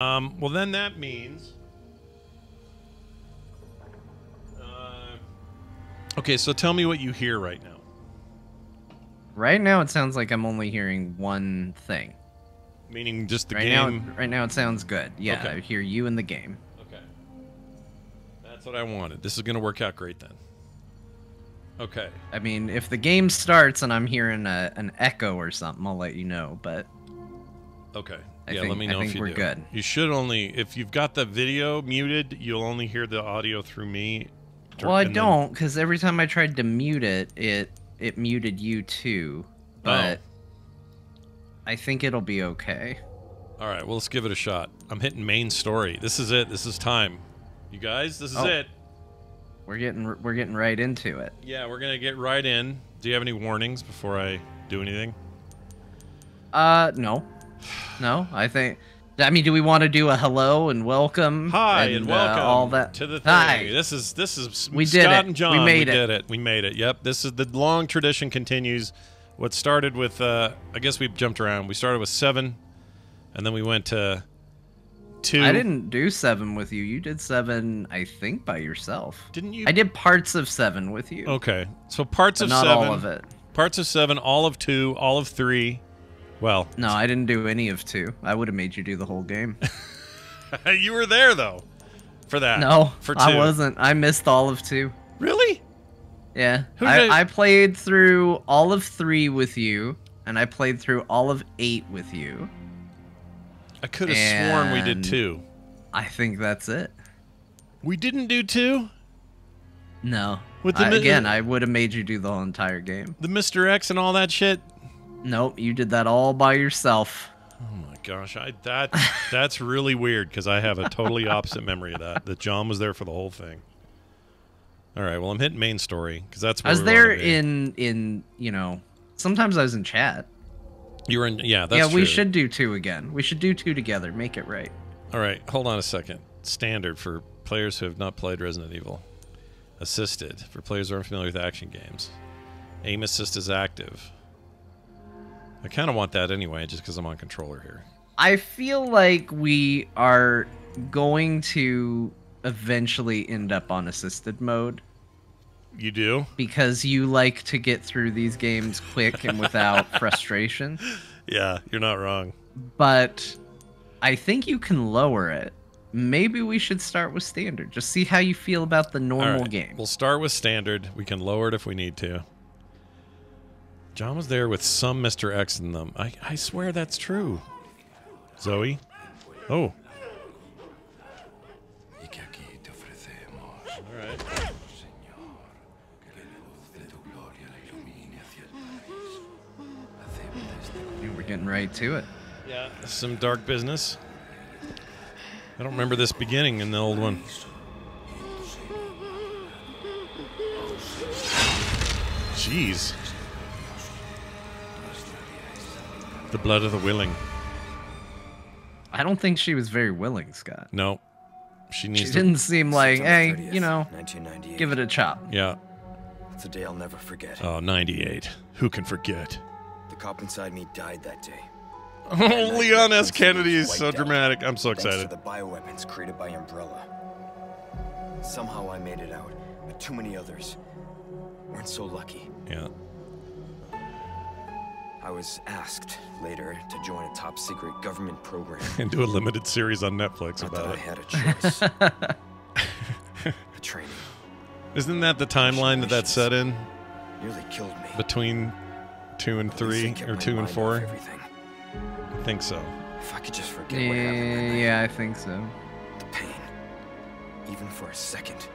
Um, well, then that means. Uh, okay, so tell me what you hear right now. Right now, it sounds like I'm only hearing one thing. Meaning just the right game. Now, right now, it sounds good. Yeah, Okay. I hear you in the game. Okay. That's what I wanted. This is going to work out great then. Okay. I mean, if the game starts and I'm hearing a, an echo or something, I'll let you know. But Okay. I yeah, think- let me I know if you we're do. good. You should only if you've got the video muted, you'll only hear the audio through me. well, I don't because every time I tried to mute it, it it muted you too. Oh. But I think it'll be okay. All right, well, let's give it a shot. I'm hitting main story. This is it. This is time. You guys, this is Oh. it. We're getting we're getting right into it. Yeah, we're going to get right in. Do you have any warnings before I do anything? Uh, no, no. I think. I mean, do we want to do a hello and welcome? Hi and, uh, welcome all that to the thing. Hi. This is this is We Scott did it. and Jon. We made we it. did it. We made it. Yep. This is the long tradition continues. What started with uh I guess we jumped around. We started with 7 and then we went to 2. I didn't do seven with you. You did seven, I think, by yourself. Didn't you? I did parts of seven with you. Okay. So parts but of not 7. all of it. Parts of 7, all of 2, all of 3. Well, No, I didn't do any of two. I would have made you do the whole game. you were there though for that. No, for 2. I wasn't. I missed all of two. Really? Yeah, Who did- I, I played through all of three with you, and I played through all of eight with you. I could have sworn we did 2. I think that's it. We didn't do 2? No. With the I- again, I would have made you do the whole entire game. The Mr. X and all that shit? Nope, you did that all by yourself. Oh my gosh, I that that's really weird because I have a totally opposite memory of that. That Jon was there for the whole thing. All right, well I'm hitting main story because that's. Where I was there in in you know. Sometimes I was in chat. You were in, yeah. That's yeah, we true. should do two again. We should do two together. Make it right. All right, hold on a second. Standard for players who have not played Resident Evil. Assisted for players who aren't familiar with action games. Aim assist is active. I kind of want that anyway, just because I'm on controller here. I feel like we are going to eventually end up on assisted mode You do? because you like to get through these games quick and without frustration. Yeah, you're not wrong. But I think you can lower it. Maybe we should start with standard. Just see how you feel about the normal right, game. We'll start with standard. We can lower it if we need to. Jon was there with some Mr. X in them. I, I swear that's true. Zoe? Oh. Alright. We're getting right to it. Yeah. Some dark business. I don't remember this beginning in the old one. Jeez. The blood of the willing. I don't think she was very willing, Scott. No. She She needs to. didn't seem like, hey, 30th, you know, 1998. give it a chop. Yeah. It's a day I'll never forget. Oh, 98. Who can forget? The cop inside me died that day. Oh, Leon S. Kennedy is so wiped out, dramatic. I'm so Thanks excited. to the bioweapons created by Umbrella. Somehow I made it out, but too many others weren't so lucky. Yeah. I was asked later to join a top secret government program. And do a limited series on Netflix Not that about I had a choice. the training Isn't that the timeline that that's set in? nearly killed me. Between two and three, or two and four? Everything. I think so. If I could just forget what happened Yeah, I think so. the pain, even for a second,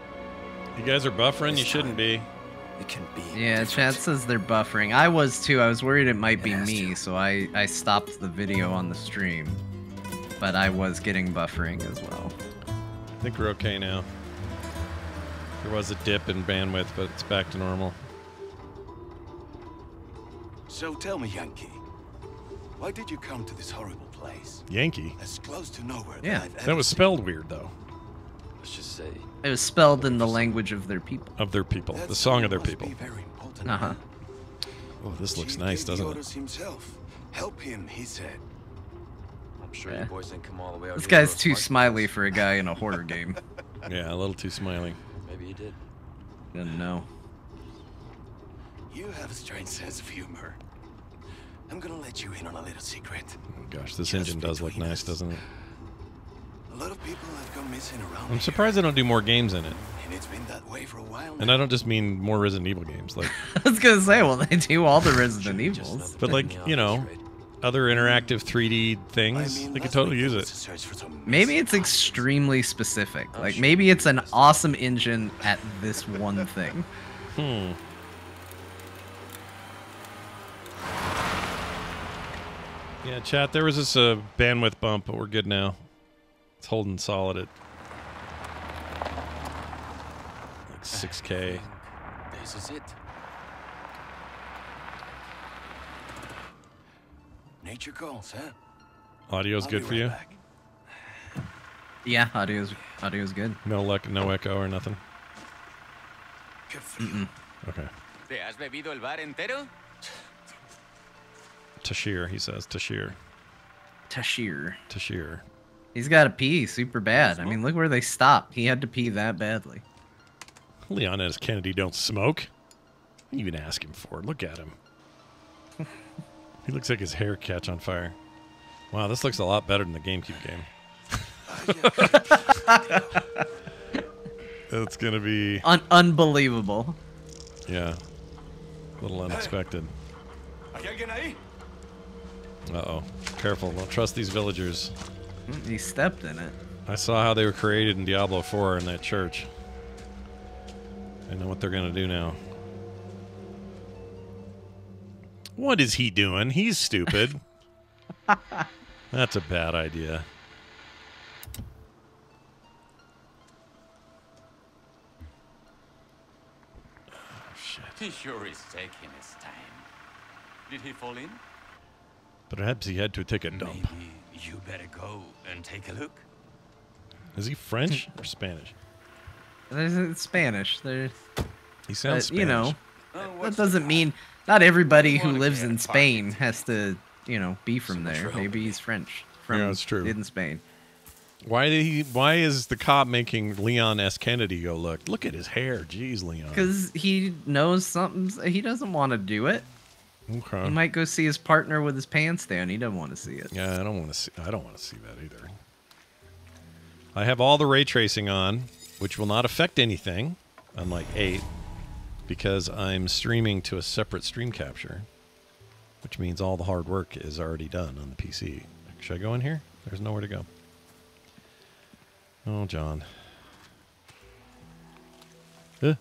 You guys are buffering? You shouldn't time. be. It can be. Yeah, different. chat says they're buffering. I was too. I was worried it might be It has me, to. so I, I stopped the video on the stream. But I was getting buffering as well. I think we're okay now. There was a dip in bandwidth, but it's back to normal. So tell me, Yankee, why did you come to this horrible place? Yankee. As close to nowhere Yeah, that I've That ever was seen. spelled weird, though, Let's just say It was spelled in the language of their people. of their people. That The song of their people. Very important. Uh huh. Oh, this looks nice, doesn't it? himself. Help him, he said. I'm sure Yeah. you boys didn't come all the way out This guy's too smiley us. for a guy in a horror game. Yeah, a little too smiling. Maybe he did. Doesn't know. You have a strange sense of humor. I'm gonna let you in on a little secret. Oh, gosh, this Just engine does look nice, us. doesn't it? A lot of people have gone missing around I'm here, surprised they don't do more games in it. and it's been that way for a while And. I don't just mean more Resident Evil games, like, I was gonna say, well, they do all the Resident Just Evils. another but like you know, other interactive 3D things, mean, they could totally use it. to search for some Maybe it's extremely specific. I'm Like sure maybe it's an awesome engine at this one thing. Hmm. Yeah, chat. There was this uh, bandwidth bump, but we're good now. It's holding solid at like 6K. This is it. Nature calls, huh? Audio's I'll good be for right you. back. Yeah, audio's audio's good. No luck, no echo or nothing. Good for you. Okay. ¿Te has bebido el bar entero? Tashir, he says. Tashir. Tashir. Tashir. He's got to pee super bad. I mean, look where they stopped. He had to pee that badly. Leon S. Kennedy don't smoke. You even ask him for? it. Look at him. he looks like his hair catch on fire. Wow, this looks a lot better than the GameCube game. It's gonna be Un- unbelievable. yeah, a little unexpected. ¿Hay alguien ahí? Uh oh, careful! Don't trust these villagers. Mm, He stepped in it. I saw how they were created in Diablo 4 in that church. I know what they're gonna do now. What is he doing? He's stupid. That's a bad idea. Oh, shit. He sure is taking his time. Did he fall in? Perhaps he had to take a dump. Maybe you better go and take a look. Is he French or Spanish? There's- It's Spanish. There, He sounds but, you know, Spanish. Oh, that doesn't mean not everybody who lives in Spain has to, you know, be from there. wrong Maybe he's French. From Yeah, that's true. In Spain. Why did he? Why is the cop making Leon S. Kennedy go look? Look at his hair. Jeez, Leon. Because he knows something. He doesn't want to do it. Okay. He might go see his partner with his pants down. He doesn't want to see it. Yeah, I don't want to see. I don't want to see that either. I have all the ray tracing on, which will not affect anything, unlike eight, because I'm streaming to a separate stream capture, which means all the hard work is already done on the PC. Should I go in here? There's nowhere to go. Oh, Jon. Eh,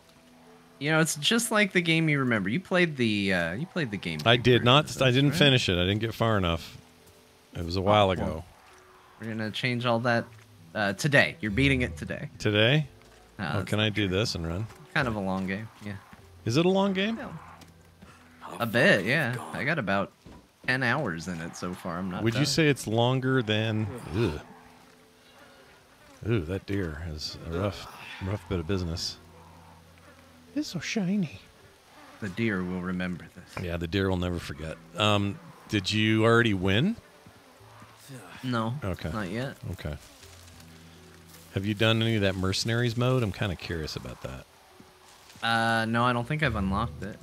You know, it's just like the game you remember. You played the. Uh, you played the game. I did not. version I didn't right? finish it. I didn't get far enough. It was a while well. ago. We're gonna change all that uh, today. You're beating it today. Today? Uh, Oh, can I do this and run? kind of a long game. Yeah. Is it a long game? A bit, yeah. I got about ten hours in it so far. I'm not. Would you say it's longer than? Ugh. Ooh, that deer has a rough, rough bit of business. It's so shiny. the deer will remember this? Yeah, the deer will never forget. Um, did you already win? No. Okay. Not yet. Okay. Have you done any of that mercenaries mode? I'm kind of curious about that. Uh, no, I don't think I've unlocked it.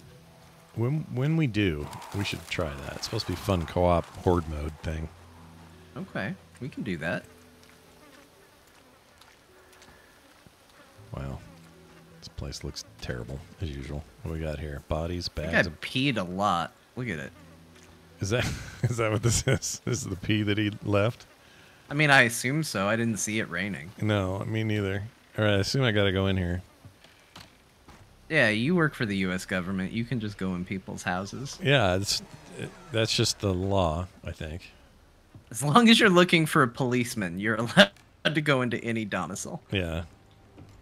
When when we do, we should try that. It's supposed to be fun co-op horde mode thing. Okay, we can do that. Wow. This place looks terrible as usual. What we got here? Bodies, I bags. I of- peed a lot. Look at it. Is that is that what this is? This is the pee that he left? I mean, I assume so. I didn't see it raining. No, me neither. All right, I assume I got to go in here. Yeah, you work for the U.S. government. You can just go in people's houses Yeah, it's it, that's just the law, I think. as long as you're looking for a policeman. You're allowed to go into any domicile. Yeah.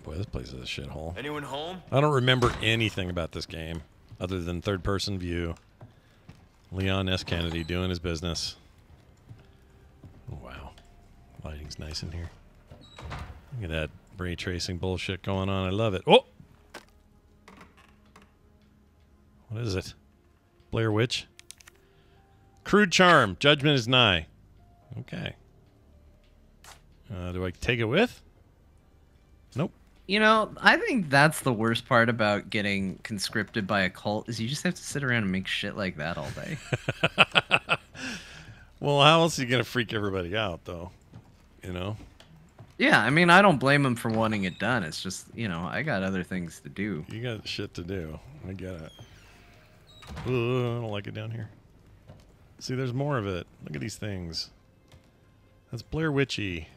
Boy, this place is a shithole. Anyone home? I don't remember anything about this game other than third person view. Leon S. Kennedy doing his business. Wow. Lighting's nice in here. Look at that ray tracing bullshit going on. I love it. Oh! What is it? Blair Witch? Crude charm. Judgment is nigh. Okay. Uh, do I take it with? You know, I think that's the worst part about getting conscripted by a cult is you just have to sit around and make shit like that all day. Well, how else are you gonna freak everybody out, though? You know. yeah, I mean, I don't blame him for wanting it done. It's just, you know, I got other things to do. You got shit to do. I get it. Ugh, I don't like it down here. See, there's more of it. Look at these things. That's Blair Witchy.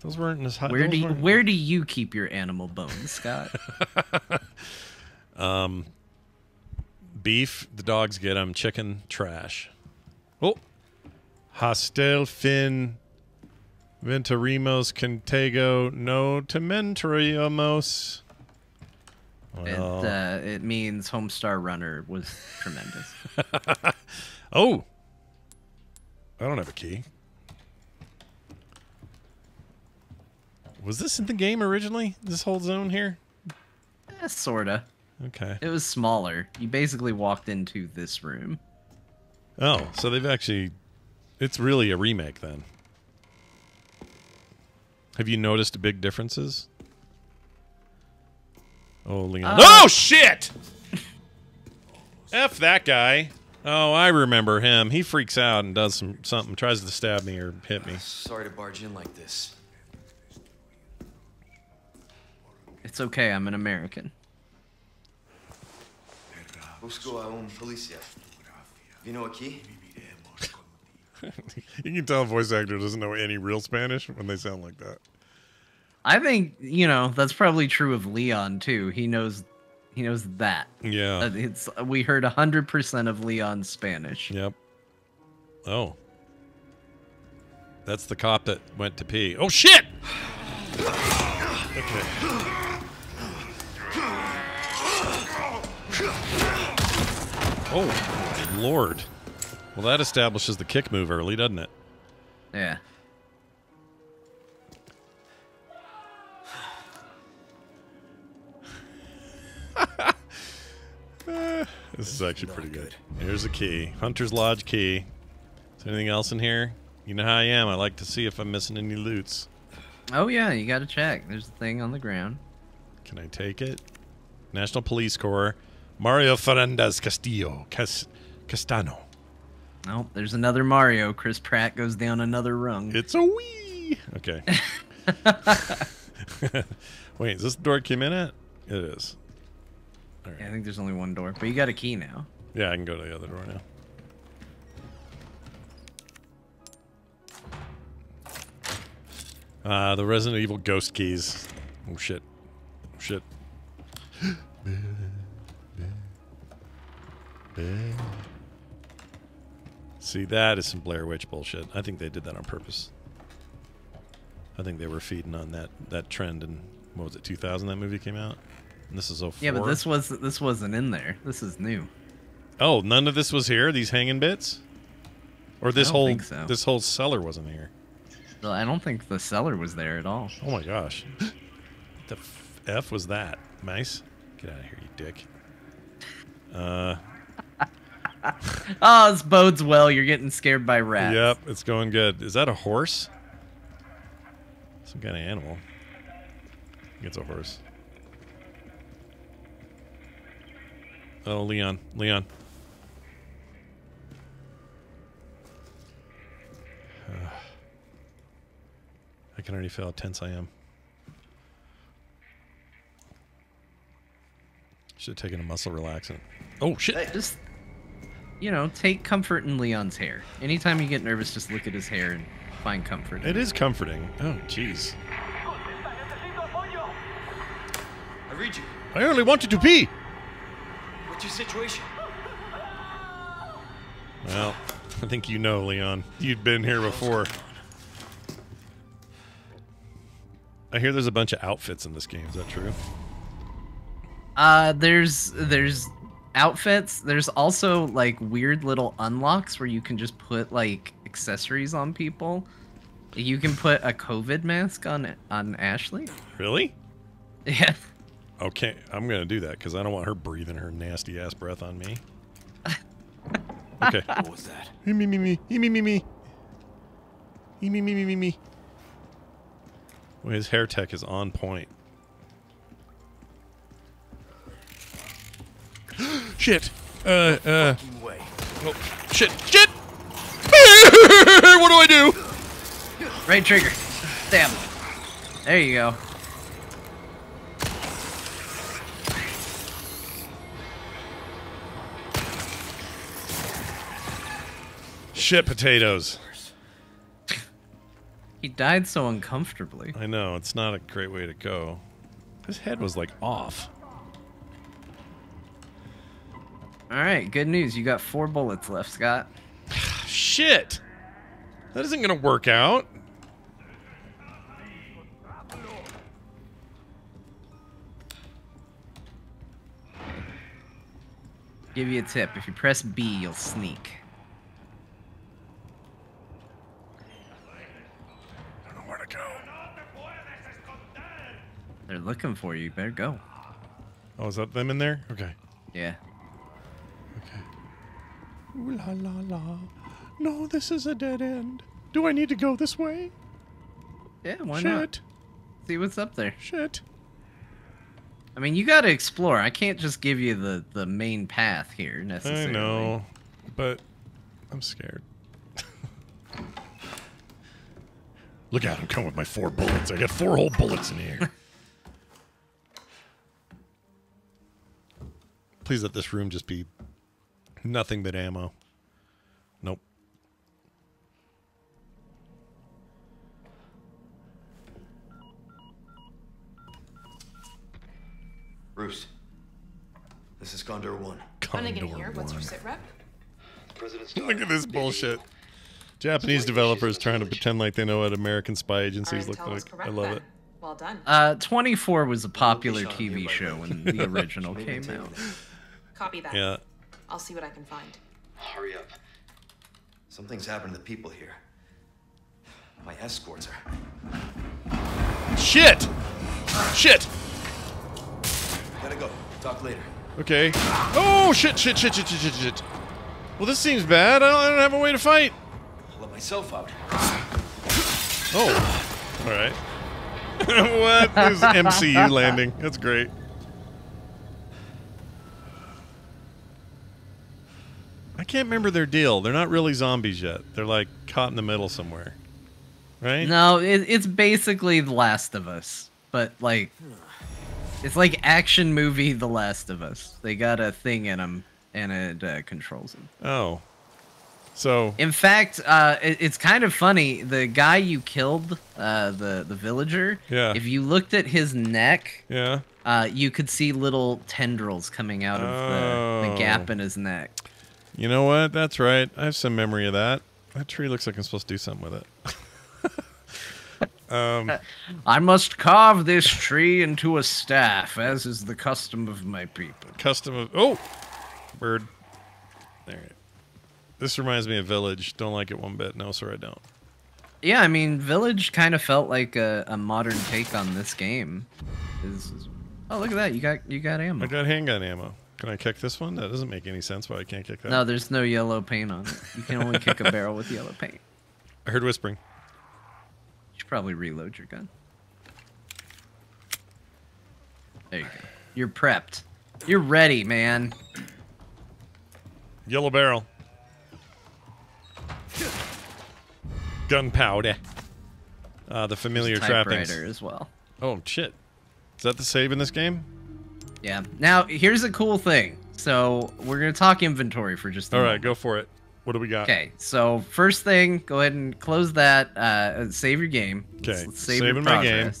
Those weren't as hot. Where do you, where do you keep your animal bones, Scott? Beef, the dogs get them. Chicken, trash. Oh. Hostel fin Venturimos Contego no Tementriamos. it, uh, it means Homestar Runner was tremendous. oh. I don't have a key. Was this in the game originally? This whole zone here? eh, sorta. Okay. It was smaller. You basically walked into this room. Oh, so they've actually. It's really a remake then. Have you noticed big differences? Oh, Leon. Uh, oh, shit! F that guy. Oh, I remember him. He freaks out and does some something, tries to stab me or hit me. Sorry to barge in like this. It's okay, I'm an American. Busco a un policia. Vino aquí? you can tell a voice actor doesn't know any real Spanish when they sound like that. I think, you know, that's probably true of Leon too. He knows he knows that. Yeah. Uh, It's we heard 100% of Leon's Spanish. Yep. Oh. That's the cop that went to pee. Oh shit! Okay. Oh, lord. Well, that establishes the kick move early, doesn't it? Yeah. This is actually pretty good. Here's a key. Hunter's Lodge key. Is there anything else in here? You know how I am. I like to see if I'm missing any loots. Oh yeah, you got to check. There's a thing on the ground. Can I take it? National Police Corps. Mario Fernandez Castillo. Cas- Castano. Oh, there's another Mario. Chris Pratt goes down another rung. It's a wee. Okay. Wait, is this the door came in at? It is. All right. Yeah, I think there's only one door, but you got a key now. Yeah, I can go to the other door now. Uh, the Resident Evil ghost keys. Oh shit. Oh shit. See, that is some Blair Witch bullshit. I think they did that on purpose. I think they were feeding on that that trend in what was it, 2000 that movie came out? And this is 04. Yeah, but this was this wasn't in there. This is new. Oh, none of this was here. These hanging bits, or this whole so. this whole cellar wasn't here. Well, I don't think the cellar was there at all. Oh my gosh, the f, f was that? Mice, get out of here, you dick. Uh, Oh, this bodes well. You're getting scared by rats. yep, it's going good. Is that a horse? Some kind of animal. It's a horse. Oh, Leon, Leon. I can already feel how tense I am. Should have taken a muscle relaxant. Oh shit! Just, you know, take comfort in Leon's hair. Anytime you get nervous, just look at his hair and find comfort. in It is comforting. Oh jeez. I read you. I only wanted to pee. What's your situation? Well, I think you know, Leon. You'd been here before. I hear there's a bunch of outfits in this game. Is that true? Uh, there's there's outfits. There's also like weird little unlocks where you can just put like accessories on people. You can put a COVID mask on on Ashley. Really? Yeah. Okay, I'm gonna do that because I don't want her breathing her nasty ass breath on me. Okay. What was that? me me me me me me me me me me me me me. Well, his hair tech is on point. Shit. Uh, uh. Way. Oh, shit. Shit. what do I do? Right trigger. Stab. There you go. Shit potatoes. He died so uncomfortably. I know, it's not a great way to go. His head was like off. All right, good news. You got four bullets left, Scott. Shit. That isn't going to work out. Give you a tip. If you press B, you'll sneak. I don't know where to go. They're looking for you. You better go. Oh, is that them in there? Okay. Yeah. Okay. Ooh la la la. No, this is a dead end. Do I need to go this way? Yeah, why Shit. not? See what's up there. Shit. I mean, you got to explore. I can't just give you the the main path here necessarily. I necessarily. know, but I'm scared. Look out, I'm coming with my four bullets. I got four whole bullets in here. Please let this room just be nothing but ammo. Nope. Bruce. This is Condor 1. Condor Hunnigan here. What's your one. sit rep? Look at this bullshit. Japanese developers trying to pretend like they know what American spy agencies look like. I love it. Well done. Uh, 24 was a popular TV show when the original came out. Copy that. Yeah. I'll see what I can find. Hurry up. Something's happened to the people here. My escorts are. Shit! Shit! Gotta go. Talk later. Okay. Oh shit! Shit! Shit! Shit! Shit! Shit! Shit! Well, this seems bad. I don't, I don't have a way to fight. I'll let myself out. Oh. All right. what? There's MCU landing. That's great. I can't remember their deal. They're not really zombies yet. They're like caught in the middle somewhere. Right? No, it, it's basically The Last of Us, but like, it's like action movie The Last of Us. They got a thing in them, and it uh, controls them. Oh. So. In fact, uh, it, it's kind of funny. The guy you killed, uh, the the villager. Yeah. If you looked at his neck, Yeah. uh, you could see little tendrils coming out of the, the gap Oh. in his neck. You know what? That's right. I have some memory of that. That tree looks like I'm supposed to do something with it. um, I must carve this tree into a staff, as is the custom of my people. custom of oh, bird. There. This reminds me of Village. Don't like it one bit. No, sir, I don't. Yeah, I mean, Village kind of felt like a, a modern take on this game. Is oh look at that, you got you got ammo. I got handgun ammo. Can I kick this one? That doesn't make any sense. Why I can't kick that? No, there's no yellow paint on it. You can only kick a barrel with yellow paint. I heard whispering. You should probably reload your gun. There you go. You're prepped. You're ready, man. Yellow barrel. Gunpowder. Uh, the familiar trappings. As well. Oh shit! Is that the save in this game? Yeah. Now here's a cool thing. So we're gonna talk inventory for just a All right, moment. go for it. What do we got? Okay, so first thing, go ahead and close that. Uh, save your game. Okay, save your saving my game.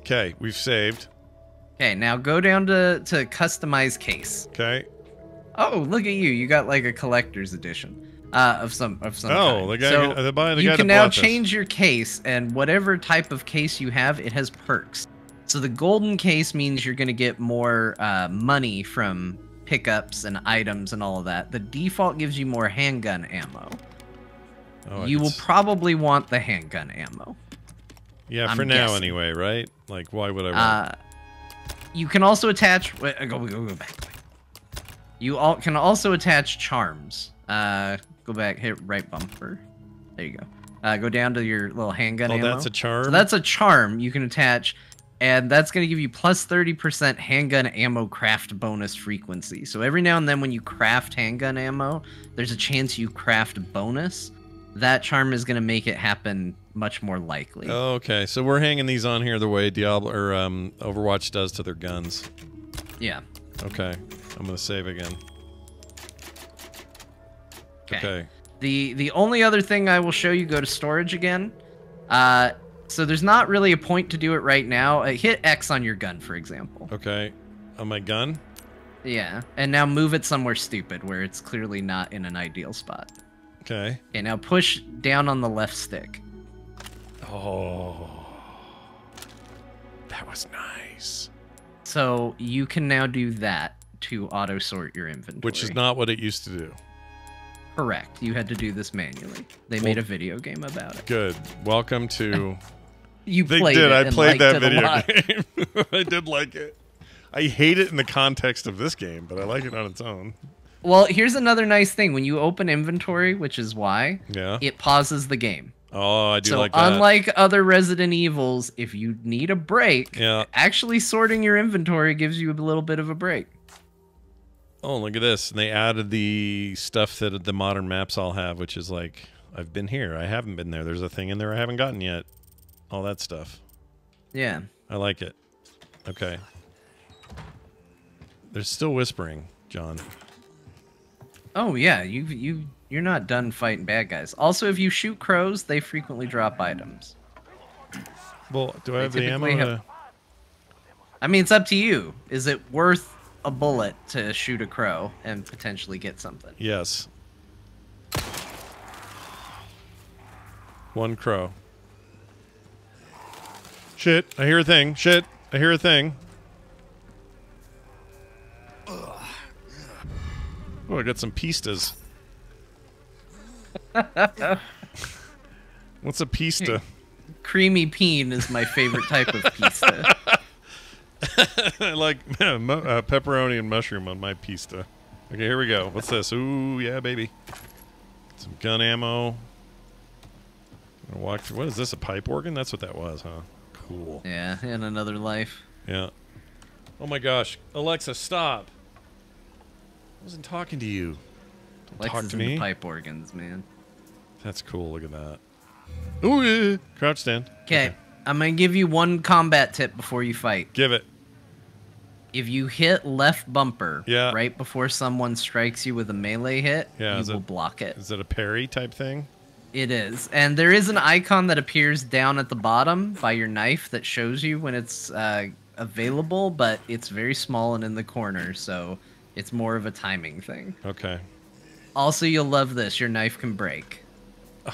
Okay, we've saved. Okay, now go down to to customize case. Okay. Oh, look at you! You got like a collector's edition uh, of some of some. Oh, kind. the guy- So the guy- the you can now bought this. change your case, and whatever type of case you have, it has perks. So the golden case means you're going to get more uh, money from pickups and items and all of that. The default gives you more handgun ammo. Oh, you will probably want the handgun ammo. Yeah, I'm for now guessing. anyway, right? Like, why would I want? Uh, you can also attach. Wait, go, go, go back. You all can also attach charms. Uh, go back. Hit right bumper. There you go. Uh, go down to your little handgun Oh, ammo. that's a charm? So that's a charm you can attach, and that's going to give you plus 30% handgun ammo craft bonus frequency. So every now and then when you craft handgun ammo, there's a chance you craft bonus. That charm is going to make it happen much more likely. Okay, so we're hanging these on here the way Diablo or um, Overwatch does to their guns. Yeah. Okay, I'm gonna save again. Okay. The the only other thing I will show you go to storage again. Uh, so there's not really a point to do it right now. Uh, hit X on your gun, for example. Okay. On my gun. Yeah, and now move it somewhere stupid where it's clearly not in an ideal spot. Okay. Okay, now push down on the left stick. Oh, that was nice. So you can now do that to auto sort your inventory. Which is not what it used to do. correct. You had to do this manually. They made a video game about it. Good. Welcome to. You they played did. it I played that video game. I did like it. I hate it in the context of this game, but I like it on its own. Well, here's another nice thing. When you open inventory, which is why, Yeah. it pauses the game. Oh, I do so like that. unlike other Resident Evils, if you need a break, Yeah. actually sorting your inventory gives you a little bit of a break. Oh, look at this. And they added the stuff that the modern maps all have, which is like, I've been here. I haven't been there. There's a thing in there I haven't gotten yet. All that stuff. Yeah. I like it. Okay. They're still whispering, Jon. Oh yeah, you you you're not done fighting bad guys. Also, if you shoot crows, they frequently drop items. Well, do I They have the ammo? have- to- I mean, it's up to you. Is it worth a bullet to shoot a crow and potentially get something? Yes. One crow. Shit, I hear a thing. Shit, I hear a thing. Oh, I got some pistas. What's a pista? Creamy peen is my favorite type of pista. I like uh, pepperoni and mushroom on my pista. Okay, here we go. What's this? Ooh, yeah, baby. Some gun ammo. Gonna walk through. What is this? A pipe organ? That's what that was, huh? Cool. Yeah, in another life. Yeah. Oh my gosh, Alexa, stop! I wasn't talking to you. Don't Lex talk to me. pipe organs, man. That's cool. Look at that. Ooh, yeah. crouch stand. Okay, I'm gonna give you one combat tip before you fight. Give it. If you hit left bumper Yeah. right before someone strikes you with a melee hit, Yeah, you will it- block it. Is it a parry type thing? It is. And there is an icon that appears down at the bottom by your knife that shows you when it's uh, available, but it's very small and in the corner, so it's more of a timing thing. Okay. Also, you'll love this. Your knife can break.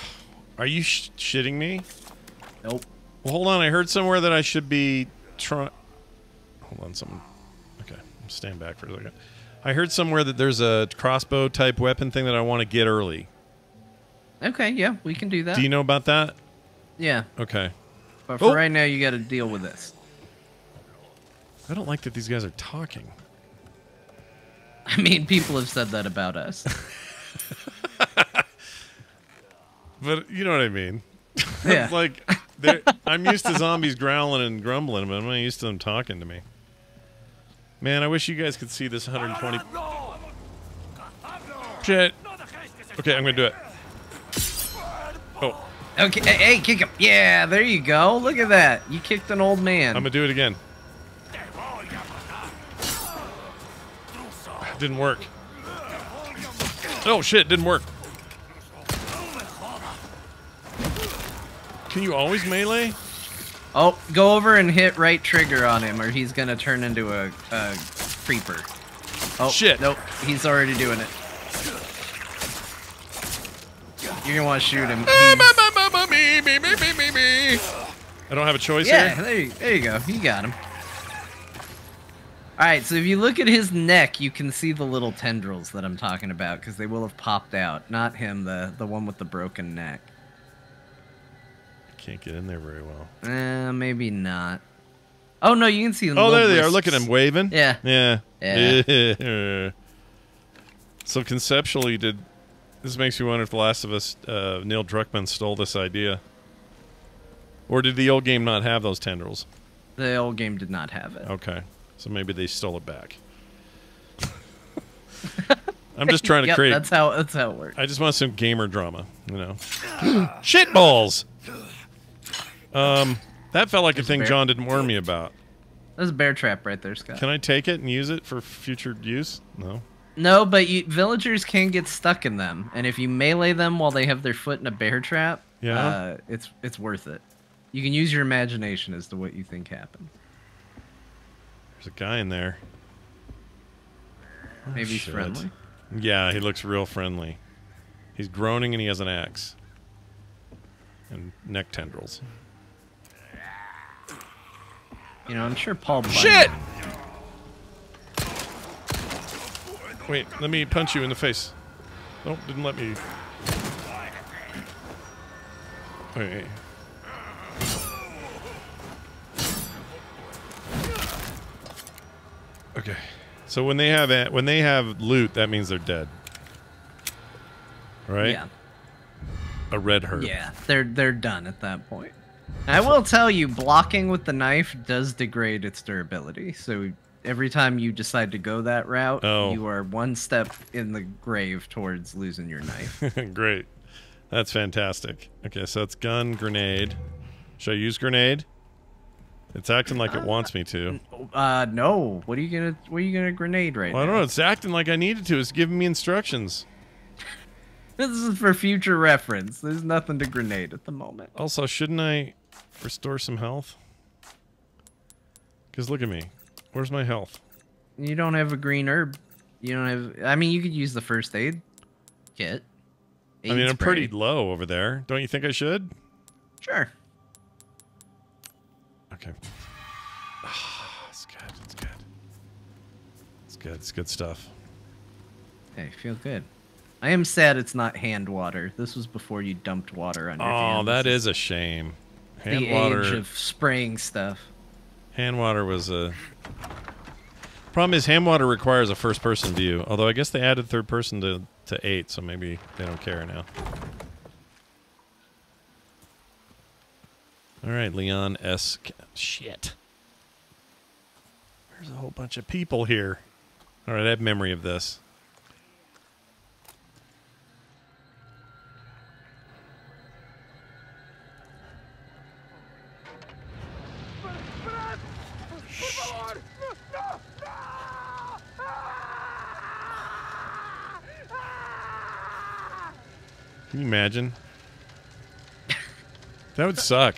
Are you sh- shitting me? Nope. Well, hold on. I heard somewhere that I should be trying. Hold on, someone. Okay, stand back for a second. I heard somewhere that there's a crossbow type weapon thing that I want to get early. Okay, yeah, we can do that. Do you know about that? yeah, Okay. but oh. for Oh. right now, you got to deal with this. I don't like that these guys are talking. I mean, people have said that about us. But you know what I mean. Yeah. like I'm used to zombies growling and grumbling, but I'm not used to them talking to me. Man, I wish you guys could see this 120. Shit. Okay, I'm gonna do it. Oh, Okay, hey, hey, kick him. Yeah, there you go. Look at that. You kicked an old man. I'm gonna do it again. Didn't work. Oh shit, didn't work. Can you always melee? Oh, go over and hit right trigger on him, or he's gonna turn into a, a creeper. Oh Shit. Nope, he's already doing it. You're gonna want to shoot him. He's-. I don't have a choice yeah, here. there you, there you go. You got him. All right, so if you look at his neck, you can see the little tendrils that I'm talking about because they will have popped out. Not him, the the one with the broken neck. Can't get in there very well. Eh, maybe not. Oh no, you can see them. Oh, there little they are. Look at him waving. Yeah. Yeah. Yeah. so conceptually, did This makes me wonder if The Last of Us, uh, Neil Druckmann stole this idea. Or did the old game not have those tendrils? The old game did not have it. Okay. So maybe they stole it back. I'm just trying to Yep, create. That's how that's how it works. I just want some gamer drama, you know. Shit balls! Um, that felt like a thing bear. Jon didn't warn me about. There's a bear trap right there, Scott. Can I take it and use it for future use? No. No, but you, villagers can get stuck in them, and if you melee them while they have their foot in a bear trap, Yeah? uh, it's it's worth it. You can use your imagination as to what you think happened. There's a guy in there. Maybe he's shit. friendly. Yeah, he looks real friendly. He's groaning and he has an axe. And neck tendrils. You know, I'm sure Paul. Bunyan- Shit! Wait, let me punch you in the face. Nope, didn't let me. Wait, wait. Okay. So when they have a- when they have loot, that means they're dead. Right? Yeah, A red herb. yeah, they're they're done at that point. I will tell you, blocking with the knife does degrade its durability. So every time you decide to go that route, Oh. you are one step in the grave towards losing your knife. Great. That's fantastic. Okay, so it's gun, grenade. Should I use grenade? It's acting like it wants me to. uh, no. What are you gonna What are you gonna grenade right Well, I don't know. It's acting like I needed to. It's giving me instructions. This is for future reference. There's nothing to grenade at the moment. Also, shouldn't I restore some health? Because look at me. Where's my health? You don't have a green herb. You don't have. I mean, you could use the first aid kit. I mean, Aid I'm pretty low over there. Don't you think I should? Sure. Okay. Ah, it's good. It's good. It's good. It's good stuff. Hey, feel good. I am sad it's not hand water. This was before you dumped water on your Oh, hands. that This is a shame. the Hand age of spraying stuff. Hand water was a. Problem is, hand water requires a first person view. Although I guess they added third person to, to 8, so maybe they don't care now. Alright, Leon S. Shit. There's a whole bunch of people here. Alright, I have memory of this. Can you imagine? That would suck.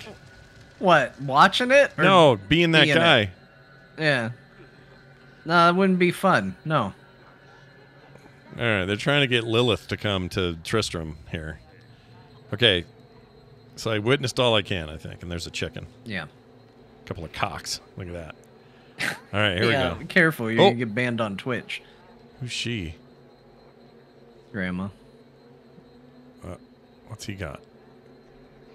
What? Watching it? No, being that being it? guy. Yeah. No, it wouldn't be fun. No. All right, they're trying to get Lilith to come to Tristram here. Okay, so I witnessed all I can, I think, and there's a chicken, Yeah. a couple of cocks. Look at that. All right, here yeah. we go. Careful, you're Oh. gonna get banned on Twitch, Who's she? Grandma. What's he got?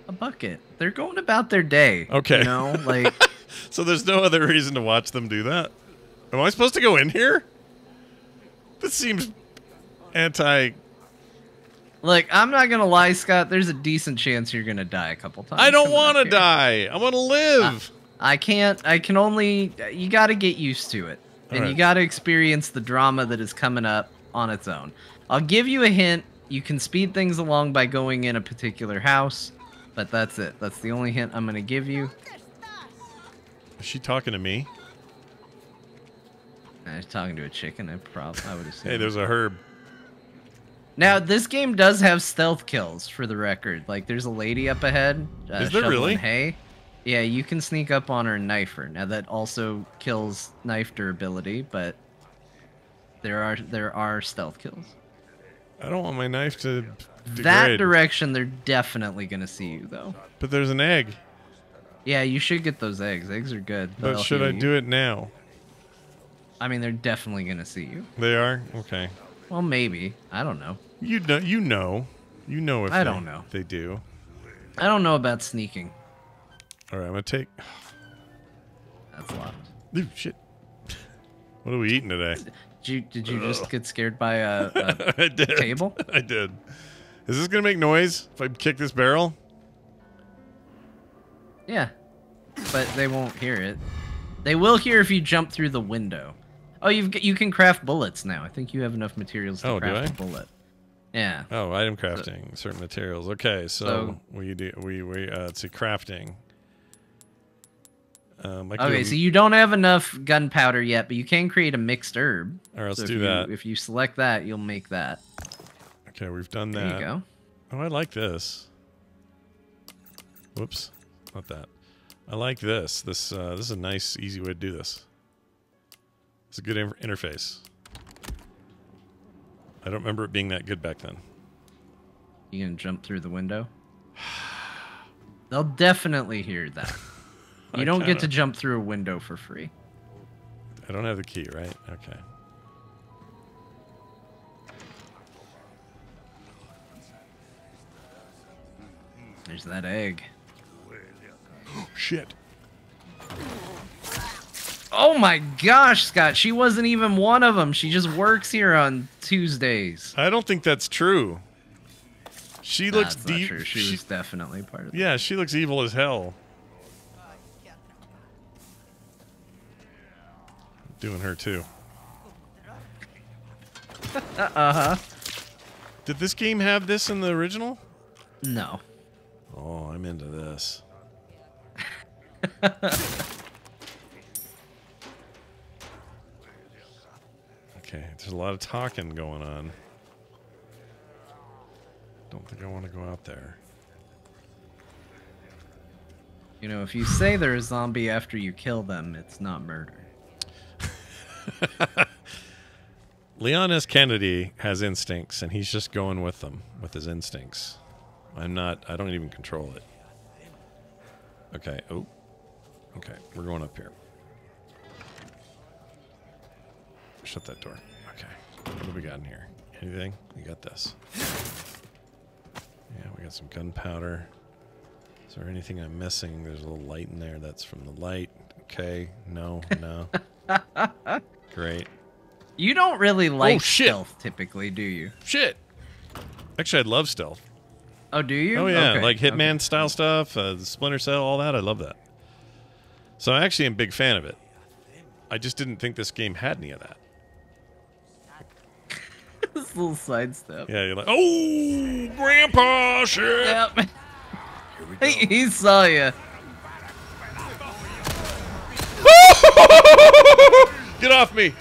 A bucket. They're going about their day. Okay. You know, like So there's no other reason to watch them do that. Am I supposed to go in here? This seems anti. Look, I'm not gonna lie, Scott. There's a decent chance you're gonna die a couple times. I don't want to die. I want to live. I can't. I can only. You got to get used to it, and you got to experience the drama that is coming up on its own. I'll give you a hint. You can speed things along by going in a particular house, but that's it. That's the only hint I'm gonna give you. Is she talking to me? I was talking to a chicken. I probably. I would assume. Hey, there's a herb. Now this game does have stealth kills for the record. Like there's a lady up ahead. Uh, Is there really? Hay. Yeah, you can sneak up on her and knife her. Now that also kills knife durability, but there are there are stealth kills. I don't want my knife to degrade. That direction, they're definitely gonna see you though. But there's an egg. Yeah, you should get those eggs. Eggs are good. But should I do it now? I mean, they're definitely gonna see you. They are okay. Well, maybe. I don't know. You know. You know. You know if I they- don't know. They do. I don't know about sneaking. All right, I'm gonna take. That's locked. Ooh, shit. What are we eating today? Did you did you just get scared by a, a I did. table? I did. Is this gonna make noise if I kick this barrel? Yeah, but they won't hear it. They will hear if you jump through the window. Oh, you've you can craft bullets now. I think you have enough materials to Oh, do craft I? a bullet. Yeah. Oh, item crafting, certain materials. Okay, so, So- we do we we uh, it's a crafting. Um, Okay, so you don't have enough gunpowder yet, but you can create a mixed herb. All right, let's So do if you, that. If you select that, you'll make that. Okay, we've done that. There you go. Oh, I like this. Whoops, not that. I like this. This uh, this is a nice, easy way to do this. It's a good in- interface. I don't remember it being that good back then. You can jump through the window. They'll definitely hear that. I You don't get to jump through a window for free. I don't have the key, right? Okay. There's that egg. Shit. Oh my gosh, Scott! She wasn't even one of them. She just works here on Tuesdays. I don't think that's true. She Nah, looks it's not deep. true. She, was definitely part of it. yeah, she looks evil as hell. Doing her too. Uh huh. Did this game have this in the original? No. Oh, I'm into this. okay, there's a lot of talking going on. Don't think I want to go out there. You know, if you say they're a zombie after you kill them, it's not murder. Leon S. Kennedy has instincts, and he's just going with them, with his instincts. I'm not, I don't even control it. Okay, oh. Okay, we're going up here. Shut that door. Okay, what do we got in here? Anything? We got this. Yeah, we got some gunpowder. Is there anything I'm missing? There's a little light in there. That's from the light. Okay, no, no. Great. You don't really like Oh, stealth typically, do you? Shit. Actually, I love stealth. Oh, do you? Oh yeah, Okay, like Hitman okay. style stuff, uh, Splinter Cell, all that. I love that. So I actually am a big fan of it. I just didn't think this game had any of that. this little sidestep. Yeah, you're like, oh, Grandpa, shit. Yep. Here we go. He, he saw you. Get off me!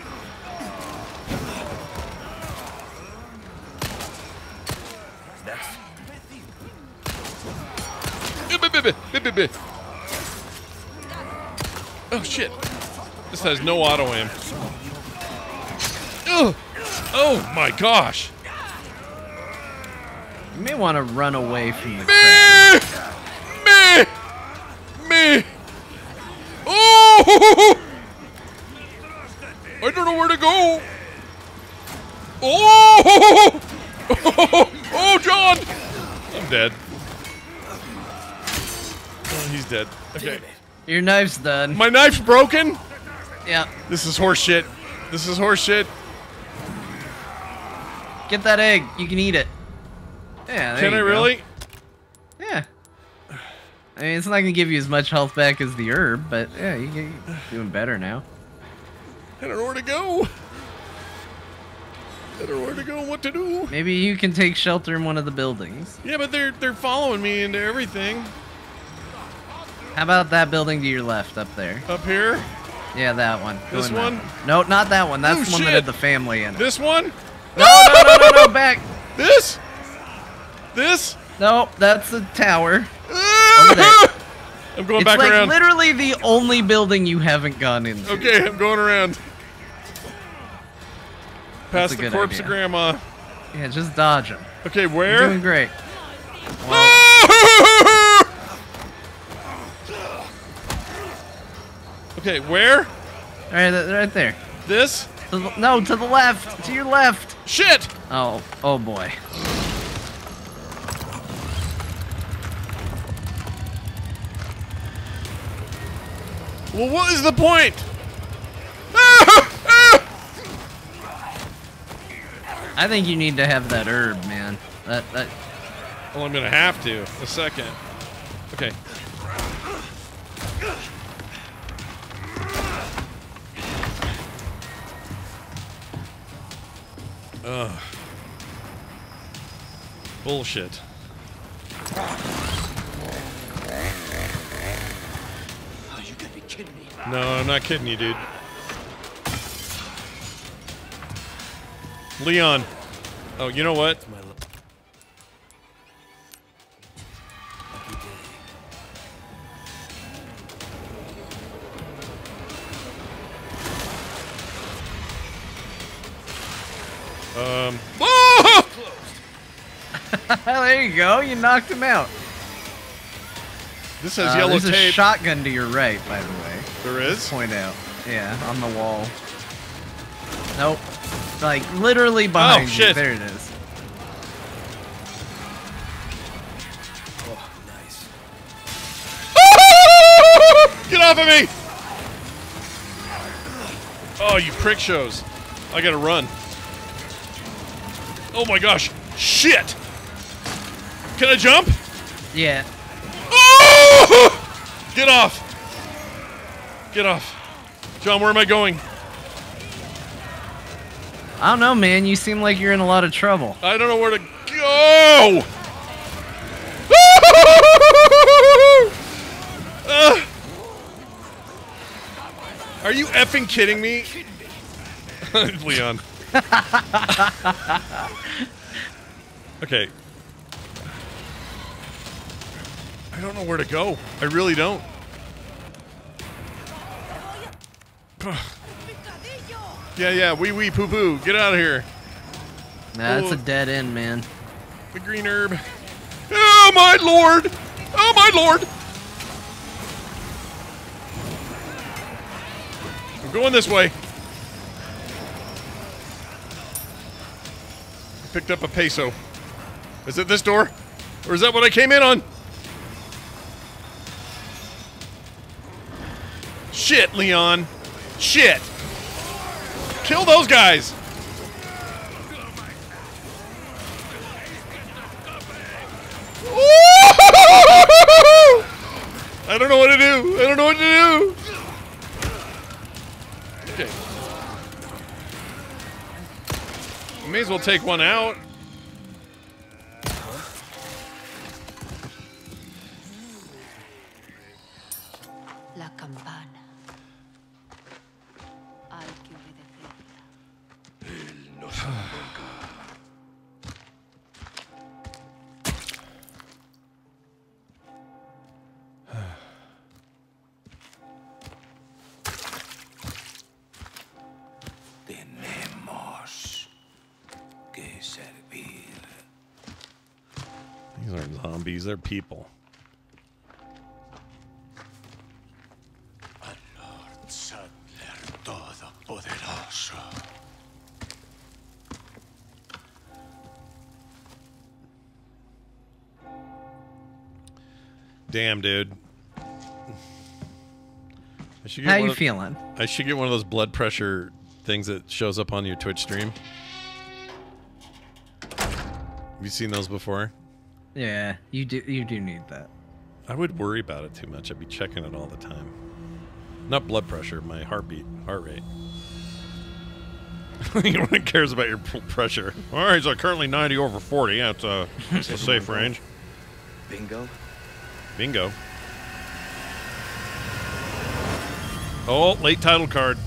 Oh shit! This has no auto aim. Ugh. Oh my gosh! You may want to run away from the crowd. Me! Me! Me! Oh! I don't know where to go. Oh! Oh, oh Jon! I'm dead. Oh, he's dead. Okay. Your knife's done. My knife's broken? yeah. This is horseshit. This is horseshit. Get that egg. You can eat it. Yeah. Can I go. really? Yeah. I mean, it's not gonna give you as much health back as the herb, but yeah, you're doing better now. I don't know where to go. I don't know where to go and what to do. Maybe you can take shelter in one of the buildings. Yeah, but they're they're following me into everything. How about that building to your left up there? Up here. Yeah, that one. Go This that one? No, not that one. That's Oh, the one that shit. had the family in it. This one. No, no, no, no, no, back. This. This. No, that's the tower. Ah! there. I'm going it's back like around. literally the only building you haven't gone into. Okay, I'm going around. Past the corpse idea. of grandma. Yeah, just dodge them. Okay, You're where? doing great. okay, where? Right, right there. This? To the, no, to the left. To your left. Shit! Oh, oh boy. Well, what is the point? I think you need to have that herb, man. That that Well, I'm gonna have to. A second. Okay. Ugh. Bullshit. Oh, you gotta be kidding me. No, I'm not kidding you, dude. Leon. Oh, you know what? My lu- lucky day. Um. Whoa! there you go. You knocked him out. This has Uh, yellow there's a shotgun to your right, by the way. there is. Point out. Yeah, on the wall. Nope. Like literally behind oh, you. shit. There it is. Oh, nice. Get off of me! Oh, you prick shows. I gotta run. Oh my gosh. Shit! Can I jump? Yeah. Oh! Get off! Get off. Jon, where am I going? I don't know, man. You seem like you're in a lot of trouble. I don't know where to go! Ah! Are you effing kidding me? Leon. okay. I don't know where to go. I really don't. yeah, yeah, wee wee poo poo. Get out of here. Nah, that's Oh. a dead end, man. The green herb. Oh my lord! Oh my lord! I'm going this way. I picked up a peso. Is it this door? Or is that what I came in on? Shit, Leon. Shit. Kill those guys. I don't know what to do. I don't know what to do. Okay. May as well take one out. La campana. Zombies, they're people. Al Lord Saddler Todopoderoso. Damn, dude. I should get How one you of- feeling? I should get one of those blood pressure things that shows up on your Twitch stream. Have you seen those before? Yeah, you do. You do need that. I would worry about it too much. I'd be checking it all the time. Not blood pressure, my heartbeat, heart rate. no one cares about your p- pressure. All right, so currently 90 over 40. Yeah, it's, uh, it's a safe range. Bingo? Bingo. Oh, late title card.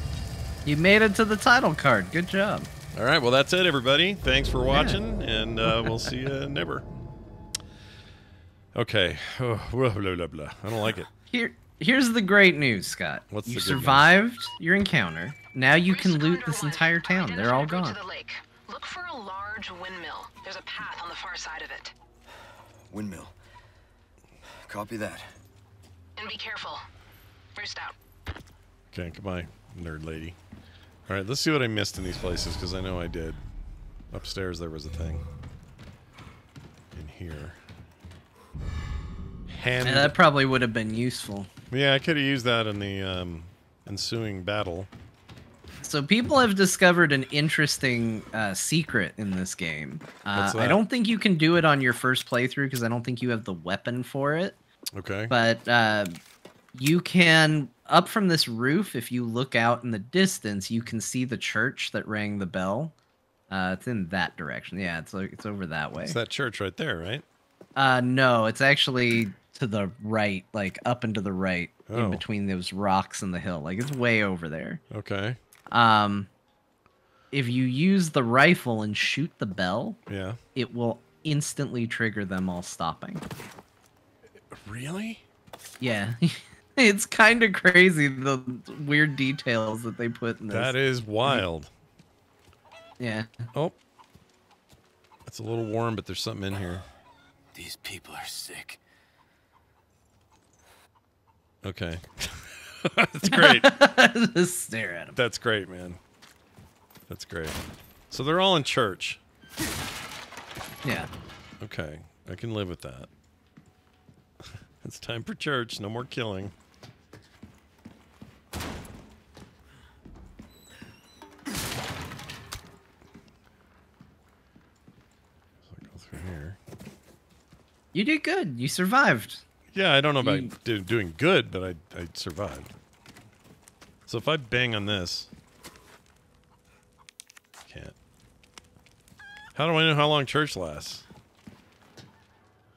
You made it to the title card. Good job. All right, well, that's it, everybody. Thanks for watching, and uh, we'll see you never. Okay. Oh, blah, blah, blah, blah. I don't like it. Here, here's the great news, Scott. What's you the good news? survived your encounter. Now you can loot this one, entire town. They're all gone. To the lake. Look for a large windmill. There's a path on the far side of it. Windmill. Copy that. And be careful. First out. Okay, goodbye, nerd lady. All right, let's see what I missed in these places, because I know I did. Upstairs, there was a thing. In here. Hand. Yeah, that probably would have been useful. Yeah, I could have used that in the um, ensuing battle. So people have discovered an interesting uh, secret in this game. Uh, I don't think you can do it on your first playthrough because I don't think you have the weapon for it. Okay. But uh, you can up from this roof. If you look out in the distance, you can see the church that rang the bell. Uh, it's in that direction. Yeah, it's like it's over that way. It's that church right there, right? Uh, no, it's actually to the right, like up and to the right, Oh. in between those rocks and the hill. Like it's way over there. Okay. Um, if you use the rifle and shoot the bell, Yeah. it will instantly trigger them all stopping. Really? Yeah. it's kind of crazy the weird details that they put in this. That is wild. yeah. Oh. It's a little warm, but there's something in here. These people are sick. Okay. That's great. Just stare at them. That's great, man. That's great. So they're all in church. Yeah. Okay. I can live with that. it's time for church. No more killing. So I go through here. You did good. You survived. Yeah, I don't know about You- doing good, but I, I survived. So if I bang on this, can't. How do I know how long church lasts?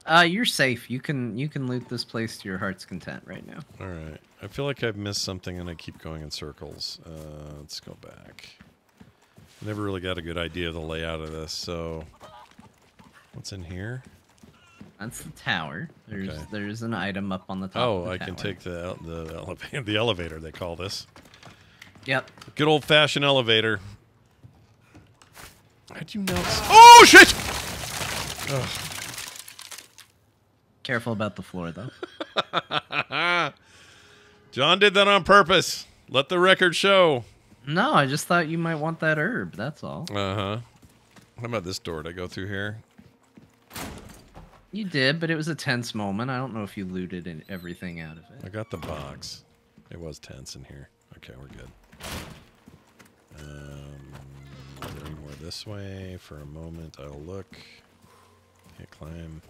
Uh, you're safe. You can you can loot this place to your heart's content right now. All right. I feel like I've missed something and I keep going in circles. Uh, let's go back. Never really got a good idea of the layout of this, so what's in here? That's the tower. There's Okay. there's an item up on the top. Oh, of the I can take the the elevator. The elevator they call this. Yep. Good old fashioned elevator. How'd you know? Oh shit! Careful about the floor though. Jon did that on purpose. Let the record show. no, I just thought you might want that herb. That's all. Uh huh. How about this door? Did I go through here? You did, but it was a tense moment. I don't know if you looted and everything out of it. I got the box. It was tense in here. Okay, we're good. Um, is there any more this way? For a moment, I'll look. Can't climb.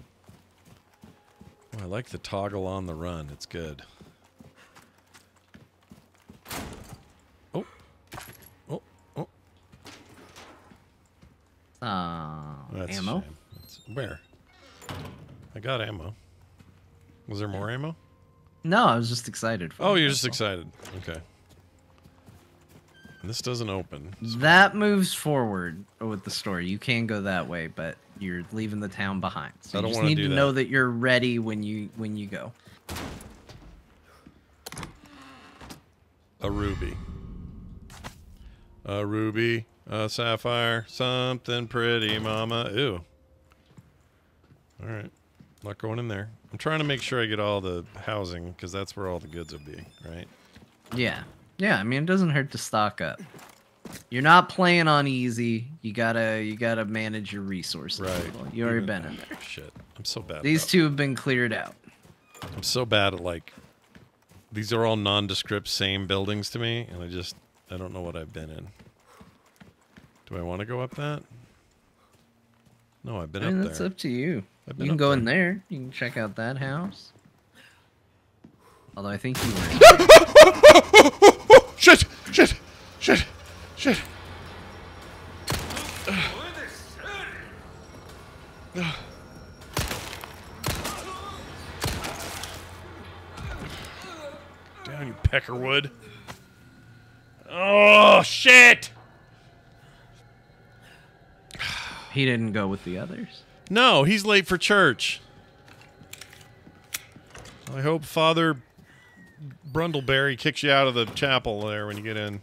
Oh, I like the toggle on the run. It's good. Oh. Oh. Oh. Uh, That's ammo. where? I got ammo. Was there more ammo? No, I was just excited. For Oh, you're just all. excited. Okay. And this doesn't open. That moves forward with the story. You can go that way, but you're leaving the town behind. So I you don't just need to that. know that you're ready when you when you go. A ruby. A ruby. A sapphire. Something pretty, mama. Ew. All right. Not going in there. I'm trying to make sure I get all the housing because that's where all the goods will be, right? Yeah. Yeah, I mean it doesn't hurt to stock up. You're not playing on easy. You gotta you gotta manage your resources. Right. people. You already been in there. Shit. I'm so bad. These two have been cleared out. I'm so bad at like. These are all nondescript same buildings to me, and I just I don't know what I've been in. Do I want to go up that? No, I've been I mean, up that's there. up to you. You can go there. in there. You can check out that house. Although I think you were. shit! Shit! Shit! Shit! Down, you peckerwood. Oh, shit! he didn't go with the others. No, he's late for church. I hope Father Brundleberry kicks you out of the chapel there when you get in.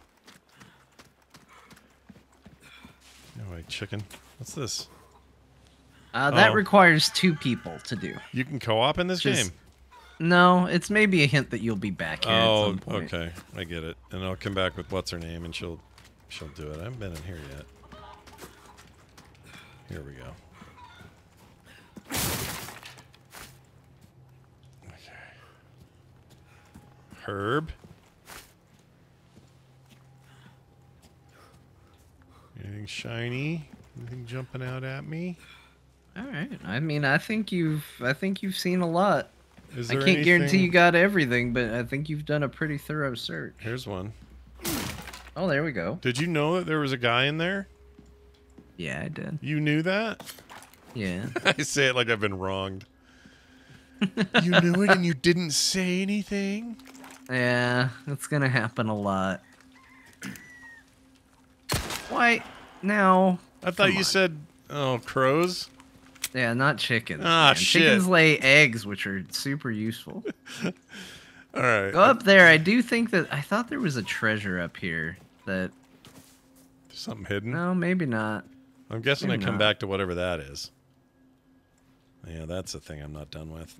No way, chicken. What's this? Uh, that Oh. requires two people to do. You can co-op in this Just- game. No, it's maybe a hint that you'll be back here at Oh, some point. okay. I get it. And I'll come back with what's her name, and she'll she'll do it. I haven't been in here yet. Here we go. Okay. Herb. Anything shiny? Anything jumping out at me? All right. I mean, I think you've I think you've seen a lot. Is I can't guarantee you got everything, but I think you've done a pretty thorough search. Here's one. Oh, there we go. Did you know that there was a guy in there? Yeah, I did. You knew that? Yeah. I say it like I've been wronged. you knew it and you didn't say anything? Yeah, it's gonna happen a lot. Why? Now. I thought Come you on. said, oh, crows? Yeah, not chickens. Ah, man. shit. Chickens lay eggs, which are super useful. All right. Go up there. I do think that I thought there was a treasure up here. That Something hidden? no, maybe not. I'm guessing I come not. back to whatever that is. Yeah, that's a thing I'm not done with.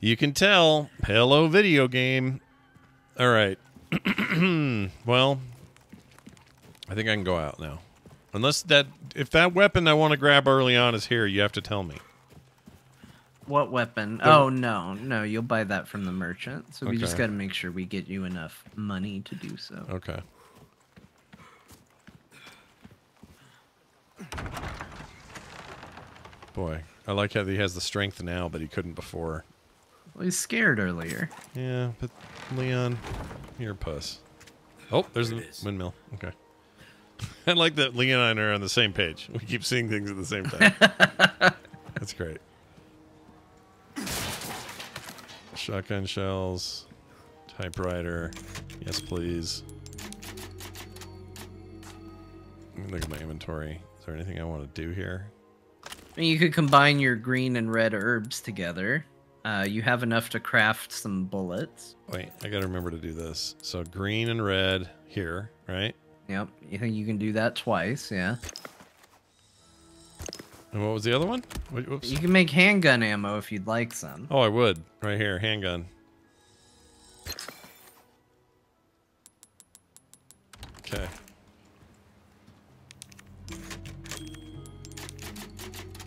You can tell. Hello, video game. All right. well, I think I can go out now. Unless that, if that weapon I want to grab early on is here, you have to tell me. What weapon? Oh no, no, you'll buy that from the merchant. So we just got to make sure we get you enough money to do so. Okay. Boy, I like how he has the strength now, but he couldn't before. Well, he's scared earlier. Yeah, but Leon, you're a puss. Oh, there's the windmill. Okay. I like that Leon and I are on the same page. We keep seeing things at the same time. That's great. Shotgun shells, typewriter. Yes, please. Let me look at my inventory. Is there anything I want to do here? You could combine your green and red herbs together. Uh, you have enough to craft some bullets. Wait, I gotta remember to do this. So green and red here, right? Yep, you think you can do that twice? Yeah. And what was the other one? Whoops. You can make handgun ammo if you'd like some. Oh, I would. Right here, handgun. Okay.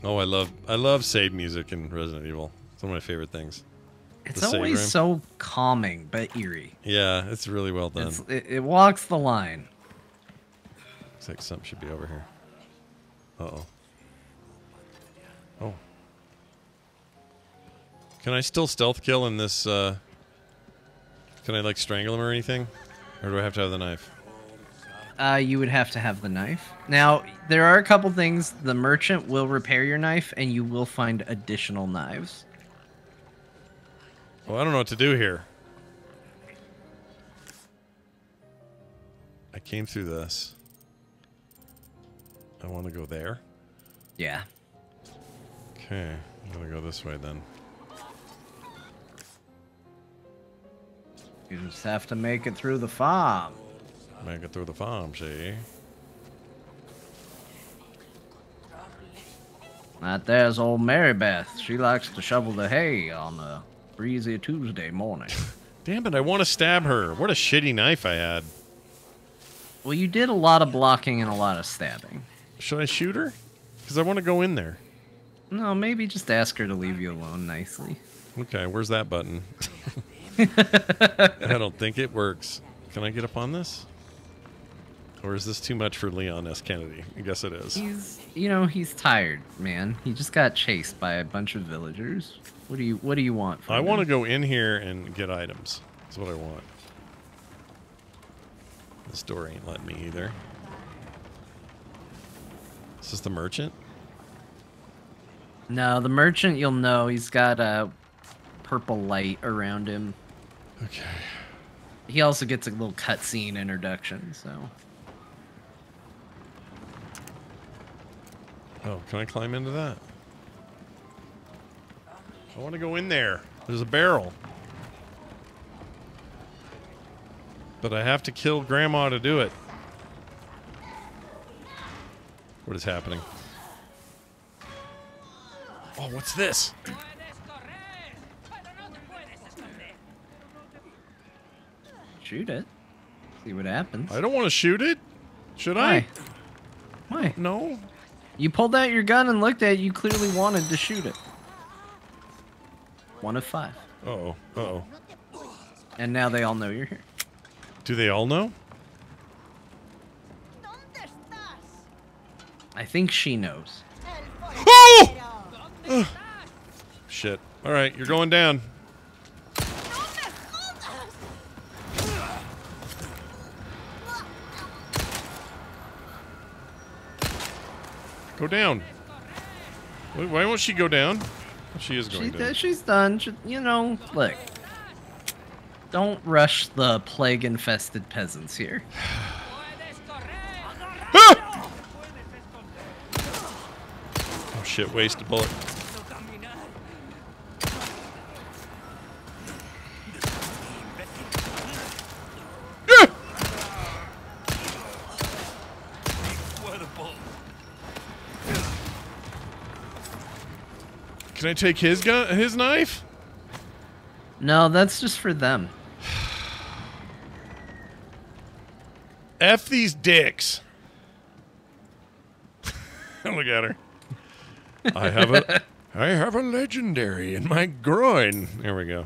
Oh, I love I love save music in Resident Evil. It's one of my favorite things. It's always room. so calming but eerie. Yeah, it's really well done. It, it walks the line. Looks like something should be over here. Uh oh. Oh. Can I still stealth kill in this? Uh, can I like strangle him or anything, or do I have to have the knife? Uh, you would have to have the knife. Now, there are a couple things. The merchant will repair your knife, and you will find additional knives. Well, I don't know what to do here. I came through this. I want to go there. Yeah. Okay, I'm gonna go this way then. You just have to make it through the farm. Make it through the farm, see? Right there's old Mary Beth. She likes to shovel the hay on a breezy Tuesday morning. Damn it! I want to stab her. What a shitty knife I had. well, you did a lot of blocking and a lot of stabbing. Should I shoot her? Because I want to go in there. No, maybe just ask her to leave you alone nicely. Okay, where's that button? I don't think it works. Can I get up on this? Or is this too much for Leon S. Kennedy? I guess it is. He's, you know, he's tired, man. He just got chased by a bunch of villagers. What do you, what do you want? From I want to go in here and get items. That's what I want. This door ain't letting me either. Is this the merchant? No, the merchant, you'll know, he's got a purple light around him. Okay. He also gets a little cutscene introduction, so. Oh, can I climb into that? I want to go in there. There's a barrel. But I have to kill Grandma to do it. What is happening? Oh, what's this? Shoot it. See what happens. I don't want to shoot it. Should I? Why? Why? No. You pulled out your gun and looked at it. You clearly wanted to shoot it. One of five. Uh oh. Uh oh. And now they all know you're here. Do they all know? I think she knows. Oh! Shit. All right, you're going down. Go down. Wait, Why won't she go down? She is going She, down. she's done. She- you know, look. Don't rush the plague infested peasants here. Ah! Oh shit, waste a bullet. Can I take his gun, his knife? No, that's just for them. F these dicks. Look at her. I have a I have a legendary in my groin. There we go.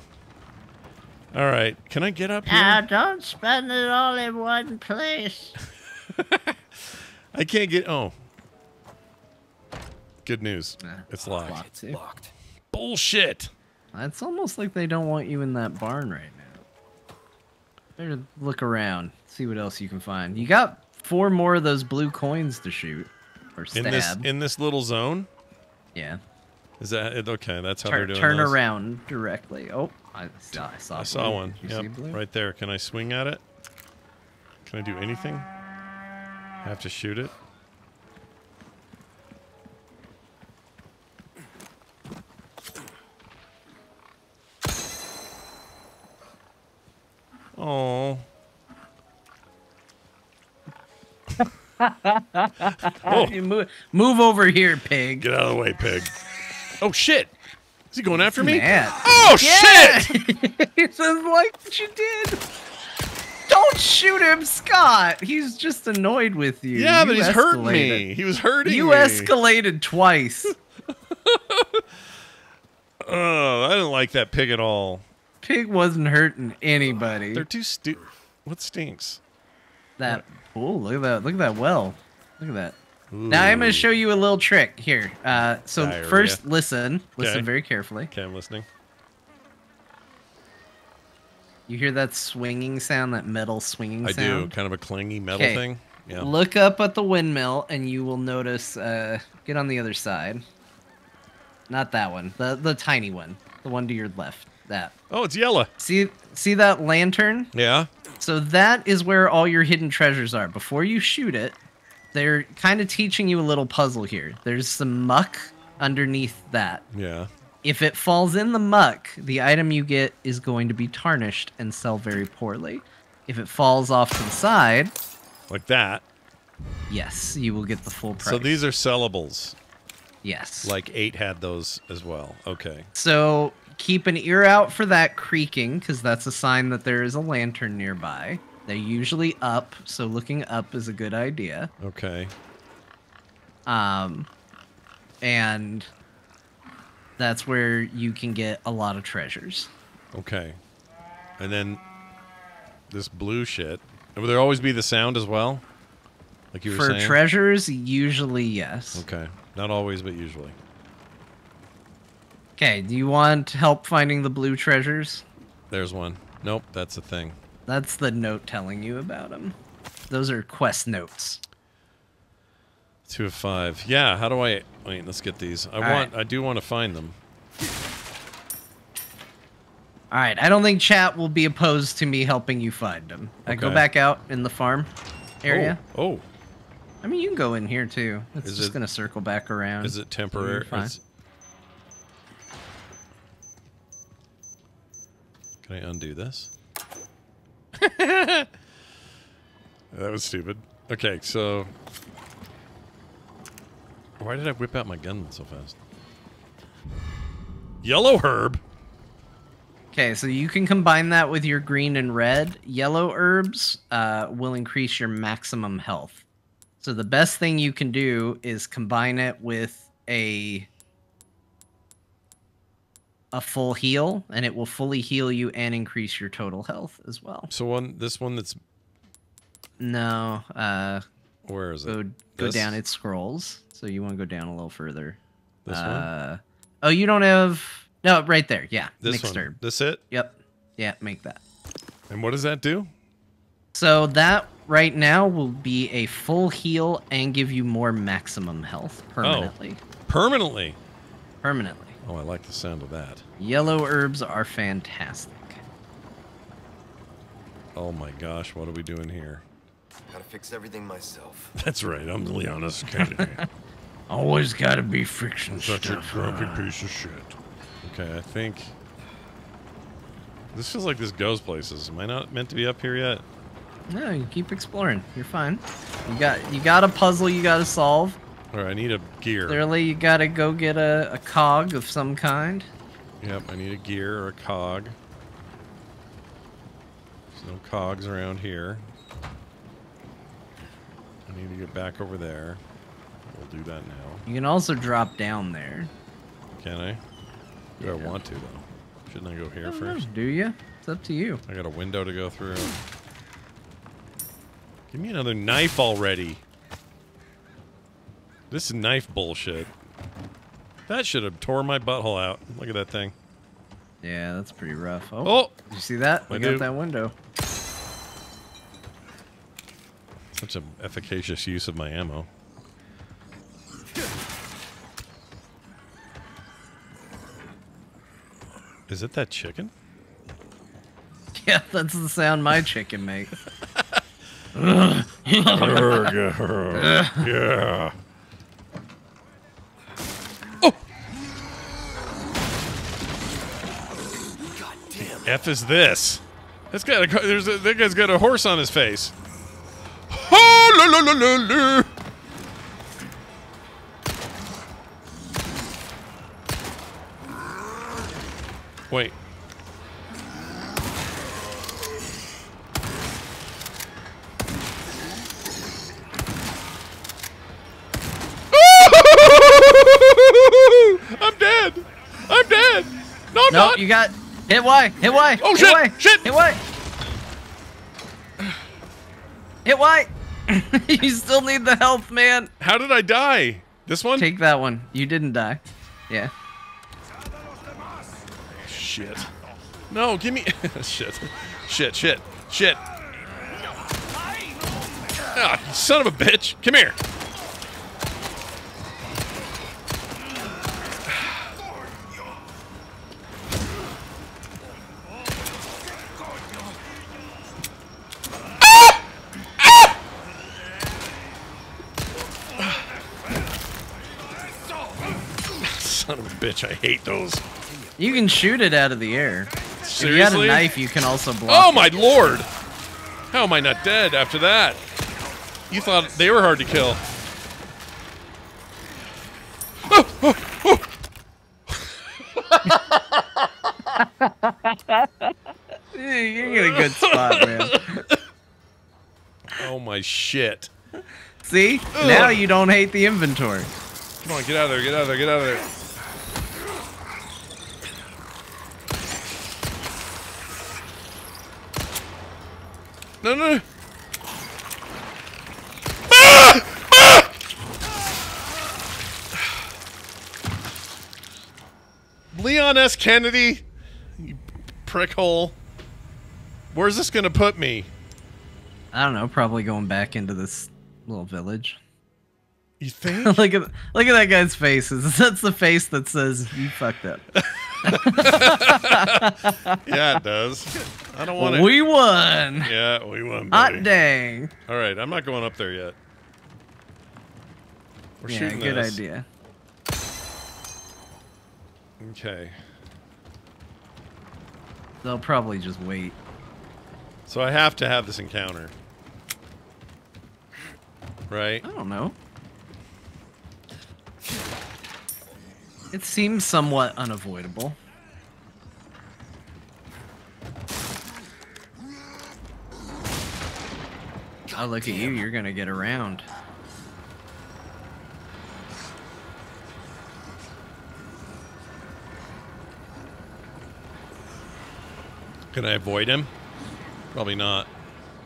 All right, can I get up here? don't spend it all in one place. I can't get. Oh, good news. Nah, It's locked. Locked too. Locked. Bullshit. It's almost like they don't want you in that barn right now. Better look around, see what else you can find. You got four more of those blue coins to shoot or stab. In this in this little zone. yeah. Is that it? Okay, that's how they're Turn, doing. turn those. around directly. Oh, I saw. I saw, I saw blue. one. You see Yep, blue? right there. Can I swing at it? Can I do anything? I have to shoot it. Oh. oh, move, move over here, pig. get out of the way, pig. Oh shit! Is he going after me? Mad. Oh Yeah! shit! he says like what you did. Don't shoot him, Scott. He's just annoyed with you. Yeah, but You he's hurting escalated. me. He was hurting You me. escalated twice. Oh, I didn't like that pig at all. Pig wasn't hurting anybody. They're too stu. What stinks? That oh look at that look at that well. Look at that. Now I'm gonna show you a little trick here. Uh, so Diarrhea. first, listen, listen Okay. very carefully. Okay, I'm listening. You hear that swinging sound, that metal swinging sound? I do. Kind of a clingy metal 'Kay. thing. Yeah. Look up at the windmill, and you will notice. Uh, get on the other side. Not that one. The the tiny one. The one to your left. That. Oh, it's yellow. See see that lantern? Yeah. So that is where all your hidden treasures are. Before you shoot it, they're kind of teaching you a little puzzle here. There's some muck underneath that. Yeah. If it falls in the muck, the item you get is going to be tarnished and sell very poorly. If it falls off to the side, Like that. yes, you will get the full price. So these are sellables. yes. Like eight had those as well. Okay. So keep an ear out for that creaking, because that's a sign that there is a lantern nearby. They're usually up, so looking up is a good idea. Okay. Um, and that's where you can get a lot of treasures. Okay. And then this blue shit. Will there always be the sound as well? Like you were saying? For saying. treasures, usually yes. Okay. Not always, but usually. Okay, do you want help finding the blue treasures? There's one. Nope, that's a thing. That's the note telling you about them. Those are quest notes. Two of five. Yeah. How do I? Wait. Let's get these. I All want. right. I do want to find them. All right, I don't think chat will be opposed to me helping you find them. I go back out in the farm area. Oh. oh. I mean, you can go in here too. It's Is just it- gonna circle back around. Is it temporary? is- Can I undo this? that was stupid. Okay, so why did I whip out my gun so fast? Yellow herb. Okay, so you can combine that with your green and red. Yellow herbs uh, will increase your maximum health. So the best thing you can do is combine it with a a full heal, and it will fully heal you and increase your total health as well. So one, this one that's No, uh, Where is it? Go go This? down. It scrolls. So you want to go down a little further. This one? uh, Oh, you don't have. No, right there. Yeah, This mixed one. herb. This it? Yep. Yeah, make that. And what does that do? So that right now will be a full heal and give you more maximum health permanently. Oh, Permanently. Permanently. Oh, I like the sound of that. Yellow herbs are fantastic. Oh my gosh, what are we doing here? Gotta fix everything myself. That's right. I'm the Leon S. Kennedy. Always gotta be friction Such a stuff. grumpy piece of shit. Okay, I think this feels like this goes places. Am I not meant to be up here yet? No, you keep exploring. You're fine. You got you got a puzzle you gotta solve. Or I need a gear. Clearly, you gotta go get a, a cog of some kind. Yep, I need a gear or a cog. There's no cogs around here. I need to get back over there. We'll do that now. You can also drop down there. Can I? Do I want to though? Shouldn't I go here I don't know, first? Do you? It's up to you. I got a window to go through. Give me another knife already. This is knife bullshit. That should have tore my butthole out. Look at that thing. Yeah, that's pretty rough. Oh, Oh! did you see that? I Look do. out that window. Such an efficacious use of my ammo. Is it that chicken? Yeah, that's the sound my chicken makes. yeah. F is this? That's got a there's a, that guy's got a horse on his face. Oh. Wait. I'm dead. I'm dead. No, I'm No, not. you got hit Y. Hit Y. Oh, hit shit, Y, shit. Hit Y. Hit Y. you still need the health, man. How did I die? This one? Take that one. You didn't die. Yeah. Shit. No, give me. shit. Shit, shit, shit. Ah, son of a bitch. Come here. Son of a bitch, I hate those. You can shoot it out of the air. If Seriously? you had a knife, you can also block. Oh my lord! How am I not dead after that? You thought they were hard to kill. it. You're in a good spot, man. Oh my shit. See? Now you don't hate the inventory. Come on, get out of there, get out of there, get out of there. No, no, no. Ah! Ah! Leon S. Kennedy, you prickhole. Where's this gonna put me? I don't know. Probably going back into this little village. You think? look at look at that guy's face. That's the face that says you fucked up. yeah, it does. I don't want to. We won. Yeah, we won. Buddy. Hot dang. All right, I'm not going up there yet. We're yeah, shooting good this. idea. Okay. They'll probably just wait. So I have to have this encounter. Right? I don't know. It seems somewhat unavoidable. Oh, look at you. You're going to get around. Can I avoid him? Probably not.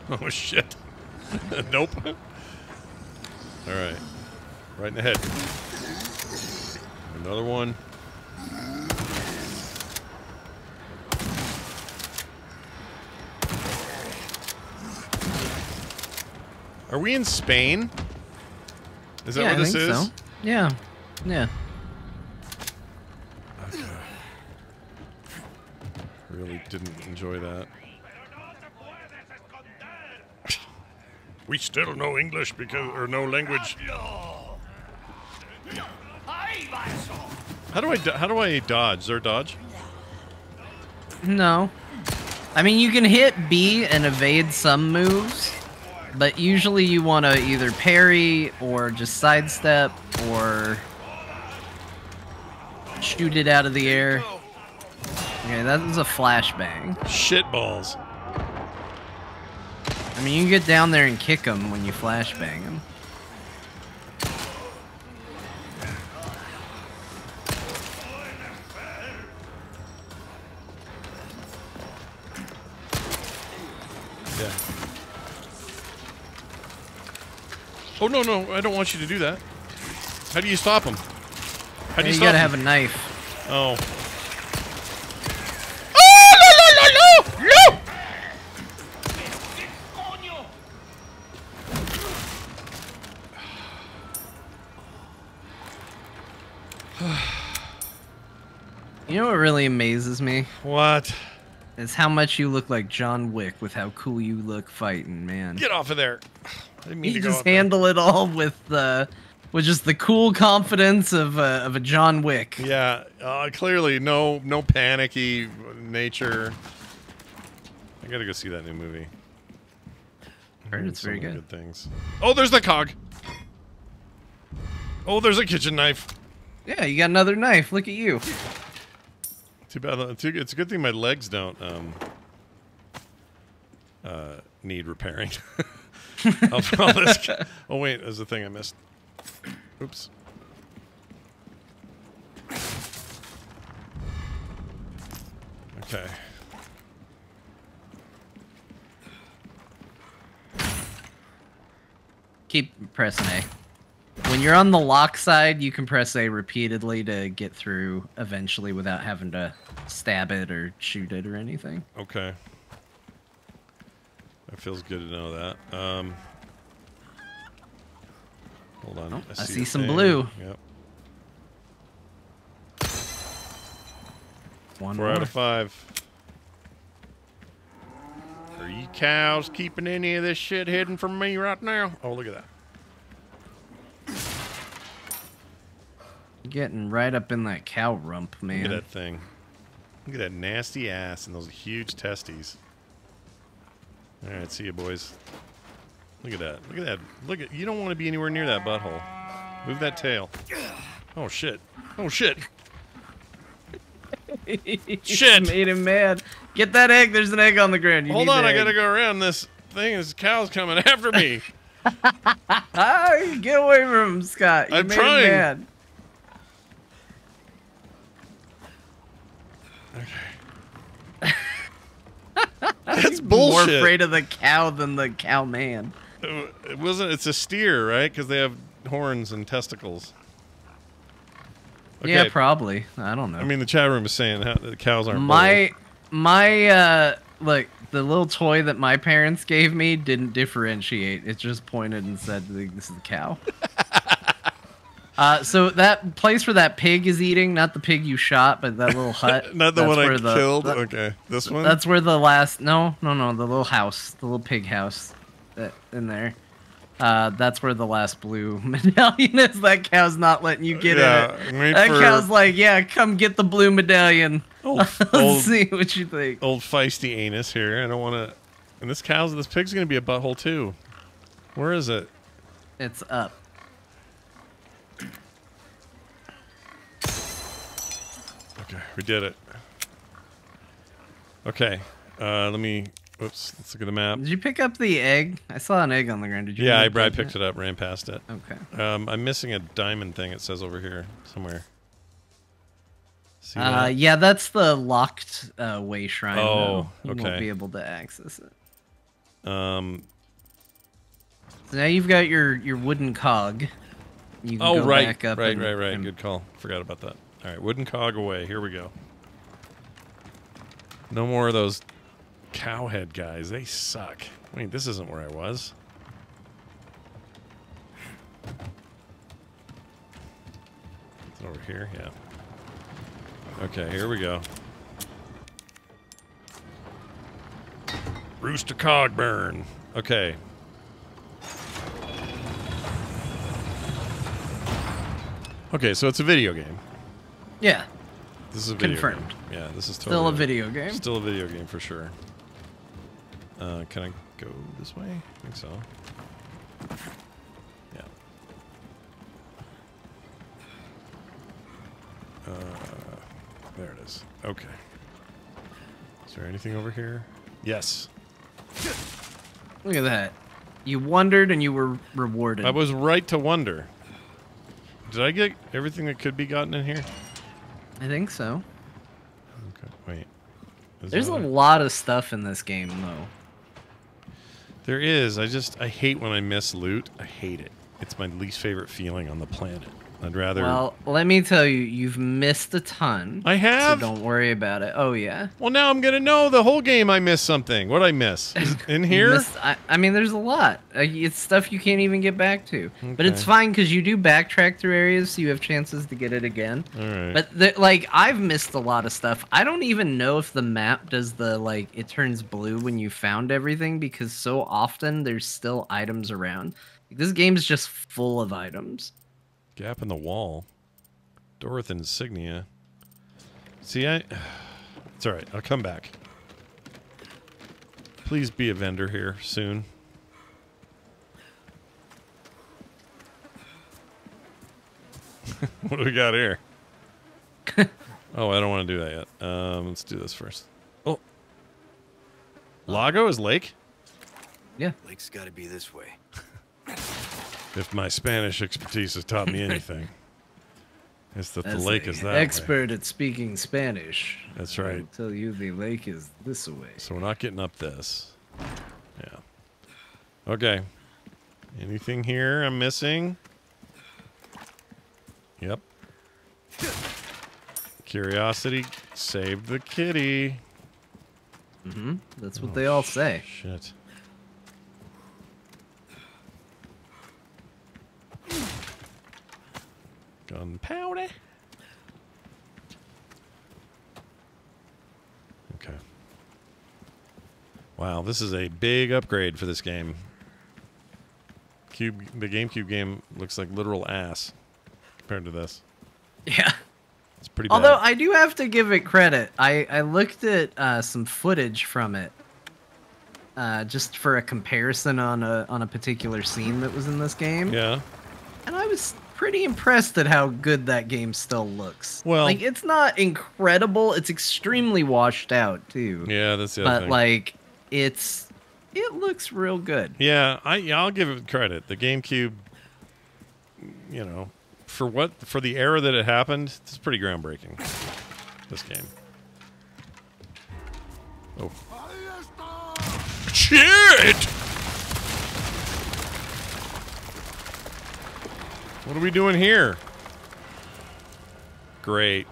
Oh shit. nope. All right. Right in the head. Another one. Are we in Spain? Is that yeah, what I this think is? so. Yeah. Yeah. Really didn't enjoy that. We still know English because or no language. How do I how do I dodge? Is there a dodge? No. I mean, you can hit B and evade some moves, but usually you want to either parry or just sidestep or shoot it out of the air. Okay, that was a flashbang. Shitballs. I mean, you can get down there and kick them when you flashbang them. Yeah. Oh no no! I don't want you to do that. How do you stop him? How do you stop? you, gotta stop have a knife. Oh. You know what really amazes me? What? Is how much you look like John Wick with how cool you look fighting, man. Get off of there! I didn't mean You just up there. handle it all with the, with just the cool confidence of a, of a John Wick. Yeah, uh, clearly no no panicky nature. I gotta go see that new movie. Heard Heard it's very many good. things. Oh, there's the cog. Oh, there's a kitchen knife. Yeah, you got another knife. Look at you. Too bad. it's a good thing my legs don't um, uh, need repairing. Oh wait, there's a thing I missed. Oops. Okay. Keep pressing A. When you're on the lock side, you can press A repeatedly to get through eventually without having to stab it or shoot it or anything. Okay. That feels good to know that. Um, hold on. Oh, I a see some thing. blue. Yep. One Four more. out of five. Are you cows keeping any of this shit hidden from me right now? Oh, look at that. Getting right up in that cow rump, man. Look at that thing. Look at that nasty ass and those huge testes. All right, see you, boys. Look at that. Look at that. Look at. You don't want to be anywhere near that butthole. Move that tail. Oh shit. Oh shit. Shit. Made him mad. Get that egg. There's an egg on the ground. You Hold on, I gotta go around this thing. This cow's coming after me. Ah, get away from him, Scott. You I'm made trying. him mad. That's bullshit. More afraid of the cow than the cow man. It wasn't. It's a steer, right? Because they have horns and testicles. Yeah, probably. I don't know. I mean, the chat room is saying how the cows aren't. my my uh like the little toy that my parents gave me didn't differentiate. It just pointed and said this is a cow. uh so that place where that pig is eating, not the pig you shot, but that little hut. not the that's one I the- killed. that- okay, this one. That's where the last no, no, no, the little house, the little pig house that in there. Uh, that's where the last blue medallion is. That cow's not letting you get Yeah, in it. That for- cow's like, yeah, come get the blue medallion. old, Let's old, see what you think. old feisty anus here. I don't want to. And this cow's, this pig's gonna be a butthole too. Where is it? It's up. Okay, we did it. Okay, uh, let me. Oops, let's look at the map. Did you pick up the egg? I saw an egg on the ground. Did you? Yeah, I, up I picked it up, ran past it. Okay. Um, I'm missing a diamond thing. It says over here somewhere. See Uh, that? yeah, that's the locked uh, way shrine. Oh, though. You okay. won't be able to access it. Um, So now you've got your your wooden cog. You can Oh, go right, back up right, and- right, right. Good call. Forgot about that. All right, wooden cog away. Here we go. No more of those cowhead guys. They suck. Wait, this isn't where I was. Over here. Yeah. Okay, here we go. Rooster Cogburn. Okay. Okay, so it's a video game. Yeah, This is a video Confirmed. game. Yeah, this is totally still a video game. Still a video game for sure. Uh, can I go this way? I think so. Yeah. Uh, there it is. Okay. Is there anything over here? Yes. Look at that. You wondered and you were rewarded. I was right to wonder. Did I get everything that could be gotten in here? I think so. Okay. Wait. Is There's a that lot of stuff in this game, though. There is. I just I hate when I miss loot. I hate it. It's my least favorite feeling on the planet. I'd rather. Well, let me tell you, you've missed a ton. I have. So don't worry about it. Oh yeah. Well, now I'm gonna know the whole game. I missed something. What I miss? Is in here? missed- I, I mean, there's a lot. Uh, It's stuff you can't even get back to. But it's fine because you do backtrack through areas, so you have chances to get it again. All right. But the, like, I've missed a lot of stuff. I don't even know if the map does the like it turns blue when you found everything because so often there's still items around. Like, this game's just full of items. Gap in the wall. Door with insignia. See, I. It's all right. I'll come back. Please be a vendor here soon. what do we got here? oh, I don't want to do that yet. Um, let's do this first. Oh, Lago is lake. Yeah. Lake's gotta be this way. If my Spanish expertise has taught me anything, it's that the lake is that way. expert at speaking Spanish. That's right. will tell you the lake is this way. So we're not getting up this. Yeah. Okay. Anything here I'm missing? Yep. Curiosity saved the kitty. Mm-hmm. That's what Oh, they all say. Shit. Gunpowder. Okay. Wow, this is a big upgrade for this game. Cube, the GameCube game looks like literal ass compared to this. Yeah. It's pretty Although bad. I do have to give it credit. I, I looked at uh, some footage from it, uh, just for a comparison on a on a particular scene that was in this game, yeah. and I was pretty impressed at how good that game still looks. Well- like it's not incredible. It's extremely washed out too. Yeah, that's the other but thing. like it's it looks real good. Yeah, I yeah, I'll give it credit. The GameCube, you know, for what for the era that it happened, it's pretty groundbreaking. This game. Oh. Shit! What are we doing here? Great.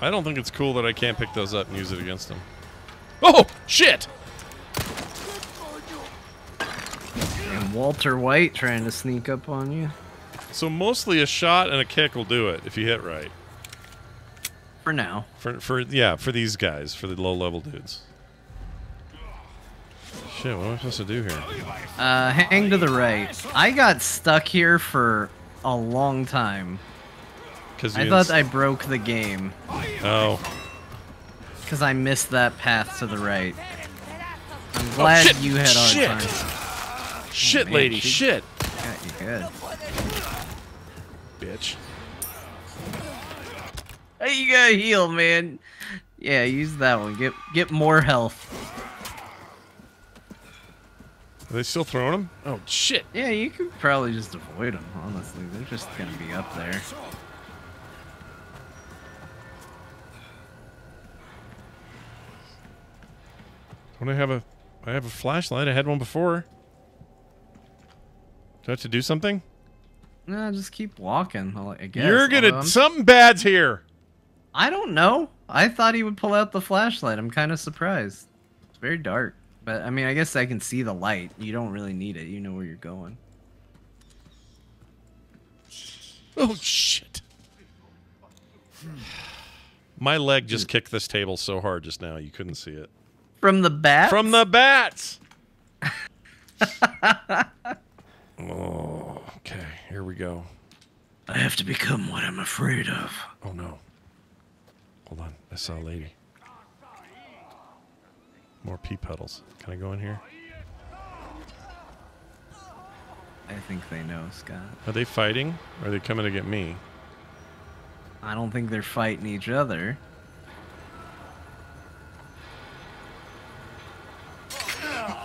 I don't think it's cool that I can't pick those up and use it against them. Oh, shit! And Walter White trying to sneak up on you. So mostly a shot and a kick will do it if you hit right. For now. For for yeah, for these guys, for the low level dudes. Shit, what am I supposed to do here? Uh, hang to the right. I got stuck here for a long time. Because I thought I broke the game Oh, because I missed that path to the right. I'm glad Oh, you had our shit. time. shit, man, lady, shit, Got you good. bitch. Hey, you gotta heal, man. Yeah, use that one. Get get more health. Are they still throwing them? Oh shit! Yeah, you could probably just avoid them. Honestly, they're just gonna be up there. Don't I have a I have a flashlight. I had one before. Do I have to do something? No, just keep walking. I'll- guess. You're gonna Although I'm- something bad's here. I don't know. I thought he would pull out the flashlight. I'm kind of surprised. It's very dark, but I mean, I guess I can see the light. You don't really need it. You know where you're going. Oh shit. My leg just kicked this table so hard just now you couldn't see it. From the bat. From the bats. oh, okay. Here we go. I have to become what I'm afraid of. Oh no. Hold on. I saw a lady. More pea petals. Can I go in here? I think they know, Scott. Are they fighting? Or are they coming to get me? I don't think they're fighting each other.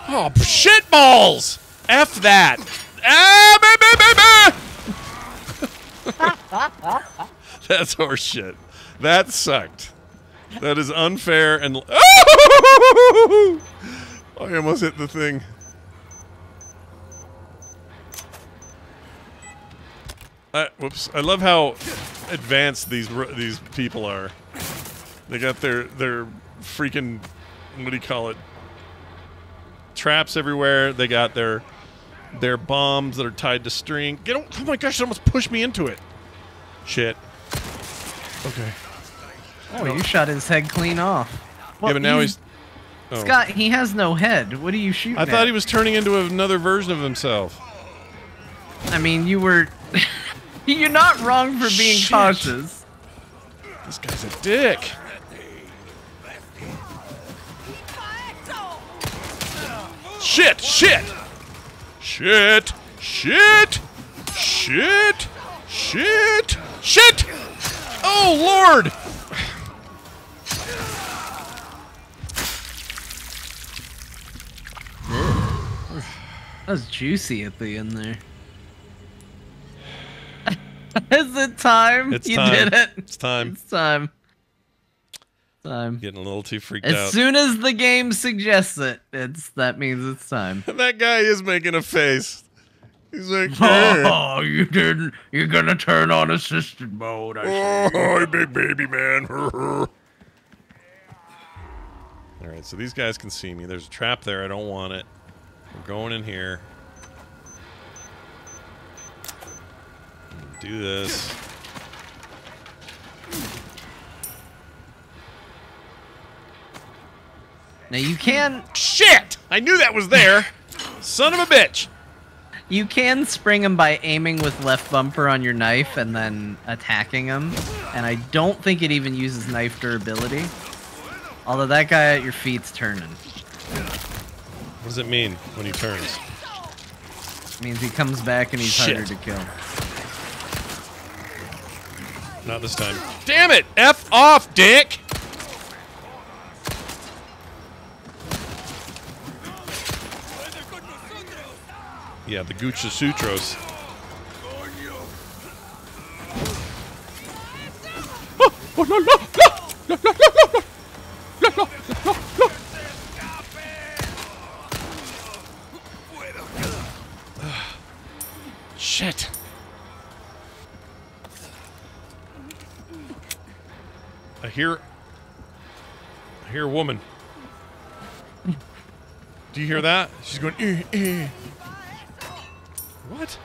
Oh, shit balls! F that! Ah, bah, bah, bah, bah. That's horseshit. That sucked. That is unfair and. I almost hit the thing. I, whoops! I love how advanced these these people are. They got their their freaking what do you call it? Traps everywhere. They got their their bombs that are tied to string. Get! Oh my gosh! It almost pushed me into it. Shit. Okay. Oh, you shot his head clean off. yeah, but now he's. Oh. Scott, he has no head. What are you shooting I thought at? he was turning into another version of himself. I mean, you were. You're not wrong for being Shit. cautious. This guy's a dick. Shit! Shit! Shit! Shit! Shit! Shit! Shit! Oh lord! That was juicy at the end there. Is it time? It's you time. did it. It's time. It's time. Time. Getting a little too freaked As out. As soon as the game suggests it, it's that means it's time. that guy is making a face. He's like, "Eh." Oh, you didn't. You're gonna turn on assisted mode. I. Oh, big baby man. All right, so these guys can see me. There's a trap there. I don't want it. We're going in here. Do this. Now you can Shit! I knew that was there. Son of a bitch. you can spring him by aiming with left bumper on your knife and then attacking him. And I don't think it even uses knife durability. Although that guy at your feet's turning. What does it mean when he turns? means he comes back and he's Shit. harder to kill. Not this time. Damn it! F off, dick! Yeah, the Gucci Sutros. Shit. I hear. I hear a woman. Do you hear that? She's going. Eh, eh. What?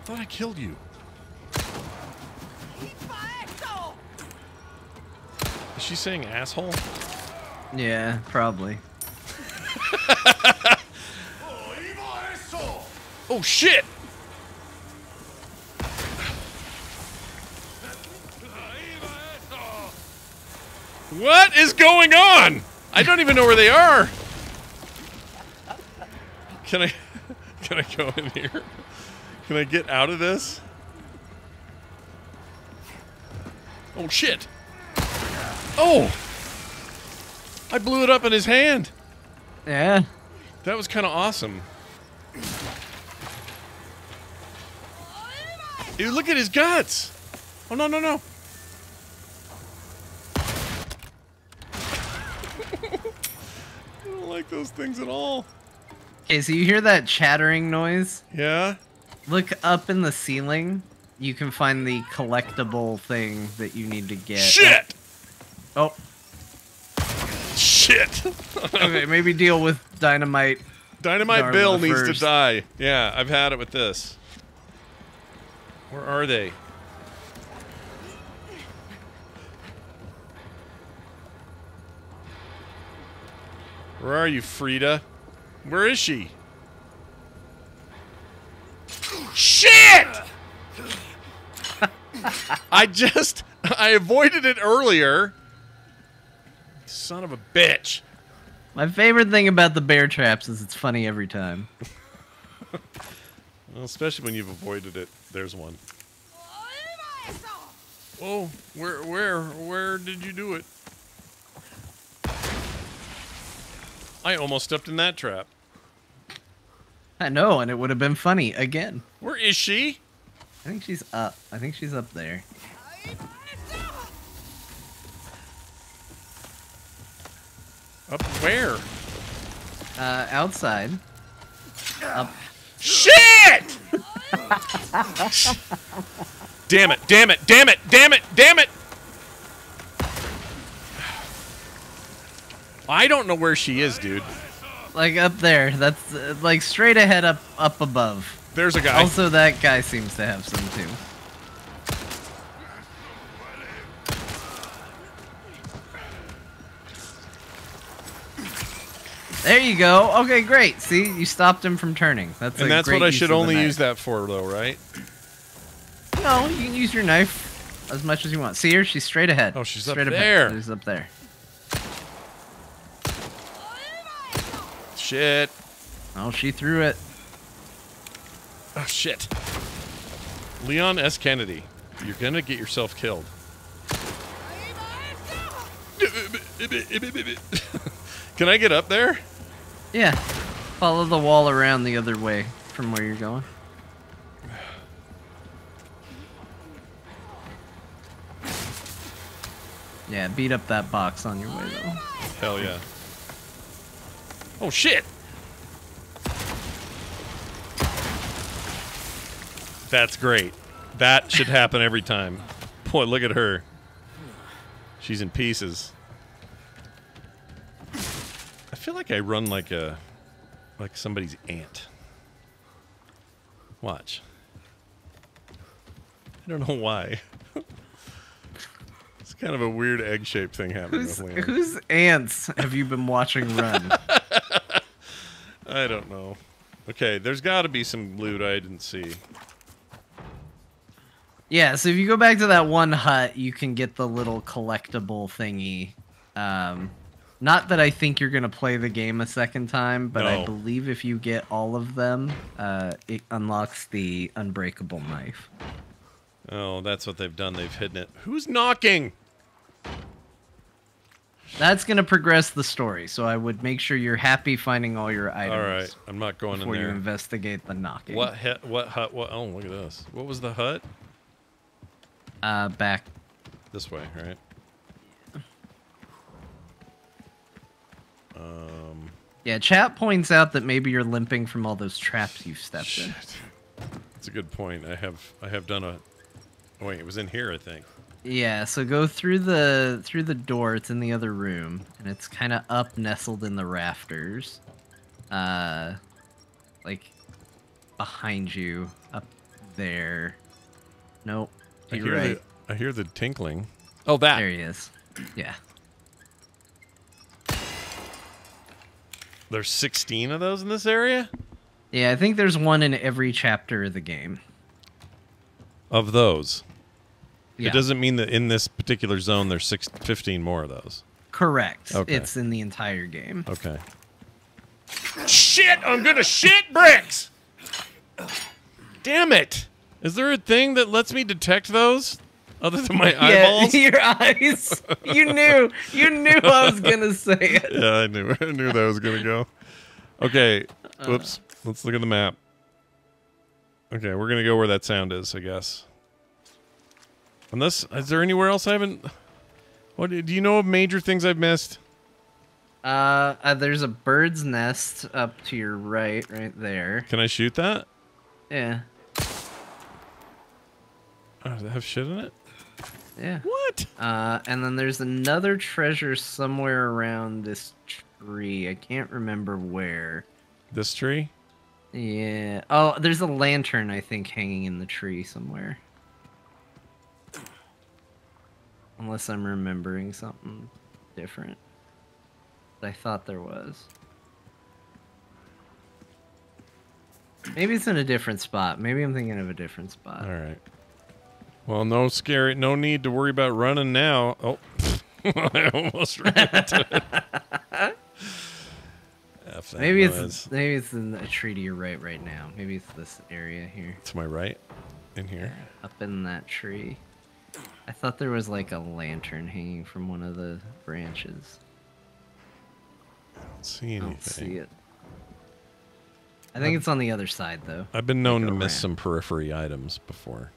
I thought I killed you. Is she saying asshole? Yeah, probably. Oh shit! What is going on? I don't even know where they are. Can I can I go in here? Can I get out of this? Oh shit. Oh. I blew it up in his hand. Yeah. That was kind of awesome. Dude, look at his guts. Oh, no, no, no. I don't like those things at all. Okay, so you hear that chattering noise? Yeah. Look up in the ceiling. You can find the collectible thing that you need to get. Shit! Oh, oh. Shit! okay, maybe deal with dynamite. Dynamite Darla Bill needs first. to die. Yeah, I've had it with this. Where are they? Where are you, Frida? Where is she? Shit! I just I avoided it earlier. Son of a bitch. My favorite thing about the bear traps is it's funny every time. Well, especially when you've avoided it. There's one. Oh, where, where, where did you do it? I almost stepped in that trap. I know, and it would have been funny again. Where is she? I think she's up. I think she's up there. Up where? Uh, outside. Up. Shit! damn it! Damn it! Damn it! Damn it! Damn it! I don't know where she is, dude. Like up there. That's uh, like straight ahead up up above. There's a guy. Also, that guy seems to have some too. There you go. Okay, great. See, you stopped him from turning. That's a and that's what I should only use that for, though, right? No, you can use your knife as much as you want. See her? She's straight ahead. Oh, she's up straight there. Ahead. She's up there. Shit. Oh, she threw it. Oh, shit. Leon S. Kennedy, you're gonna get yourself killed. Can I get up there? Yeah. Follow the wall around the other way from where you're going. Yeah, beat up that box on your way though. Hell yeah. Oh shit! That's great. That should happen every time. Boy, look at her. She's in pieces. I feel like I run like a like somebody's aunt. Watch. I don't know why. it's kind of a weird egg-shaped thing happening Whose, with Leon. whose ants have you been watching run? I don't know. Okay, there's got to be some loot I didn't see. yeah, so if you go back to that one hut, you can get the little collectible thingy. Um, not that I think you're gonna play the game a second time, but I believe if you get all of them, uh, it unlocks the unbreakable knife. Oh, that's what they've done. They've hidden it. Who's knocking? That's gonna progress the story, so I would make sure you're happy finding all your items All right, I'm not going in before you investigate the knocking. What hut? What hut? What? Oh, look at this. What was the hut? Uh, back. This way, right? Um, Yeah, chat points out that maybe you're limping from all those traps you've stepped in. shit. That's a good point. I have I have done a. Oh, wait, it was in here, I think. Yeah, so go through the through the door. It's in the other room, and it's kind of up, nestled in the rafters. Uh, like behind you, up there. Nope. I You're hear right. the I hear the tinkling. Oh, that. There he is. Yeah. There's 16 of those in this area. Yeah, I think there's one in every chapter of the game. Of those, Yeah. it doesn't mean that in this particular zone there's six, 15 more of those. Correct. Okay. It's in the entire game. Okay. Shit! I'm gonna shit bricks. Damn it! Is there a thing that lets me detect those other than my eyeballs? Yeah, your eyes. You knew. You knew I was gonna say it. yeah, I knew. I knew that was gonna go. Okay. Whoops. Let's look at the map. Okay, we're gonna go where that sound is, I guess. Unless, is there anywhere else I haven't? What do you know of major things I've missed? Uh, uh, there's a bird's nest up to your right, right there. Can I shoot that? Yeah, Oh, does it have shit in it? Yeah. What? Uh, and then there's another treasure somewhere around this tree. I can't remember where. This tree? Yeah. Oh, there's a lantern I think hanging in the tree somewhere. Unless I'm remembering something different. I thought there was. Maybe it's in a different spot. Maybe I'm thinking of a different spot. All right. Well, no scary, no need to worry about running now. Oh, I almost ran into it. Maybe noise. it's maybe it's in a tree to your right right now. Maybe it's this area here. to my right, in here. Up in that tree. I thought there was like a lantern hanging from one of the branches. I don't see I anything. don't see it. I think it's on the other side though. I've been known Like to miss ram. some periphery items before.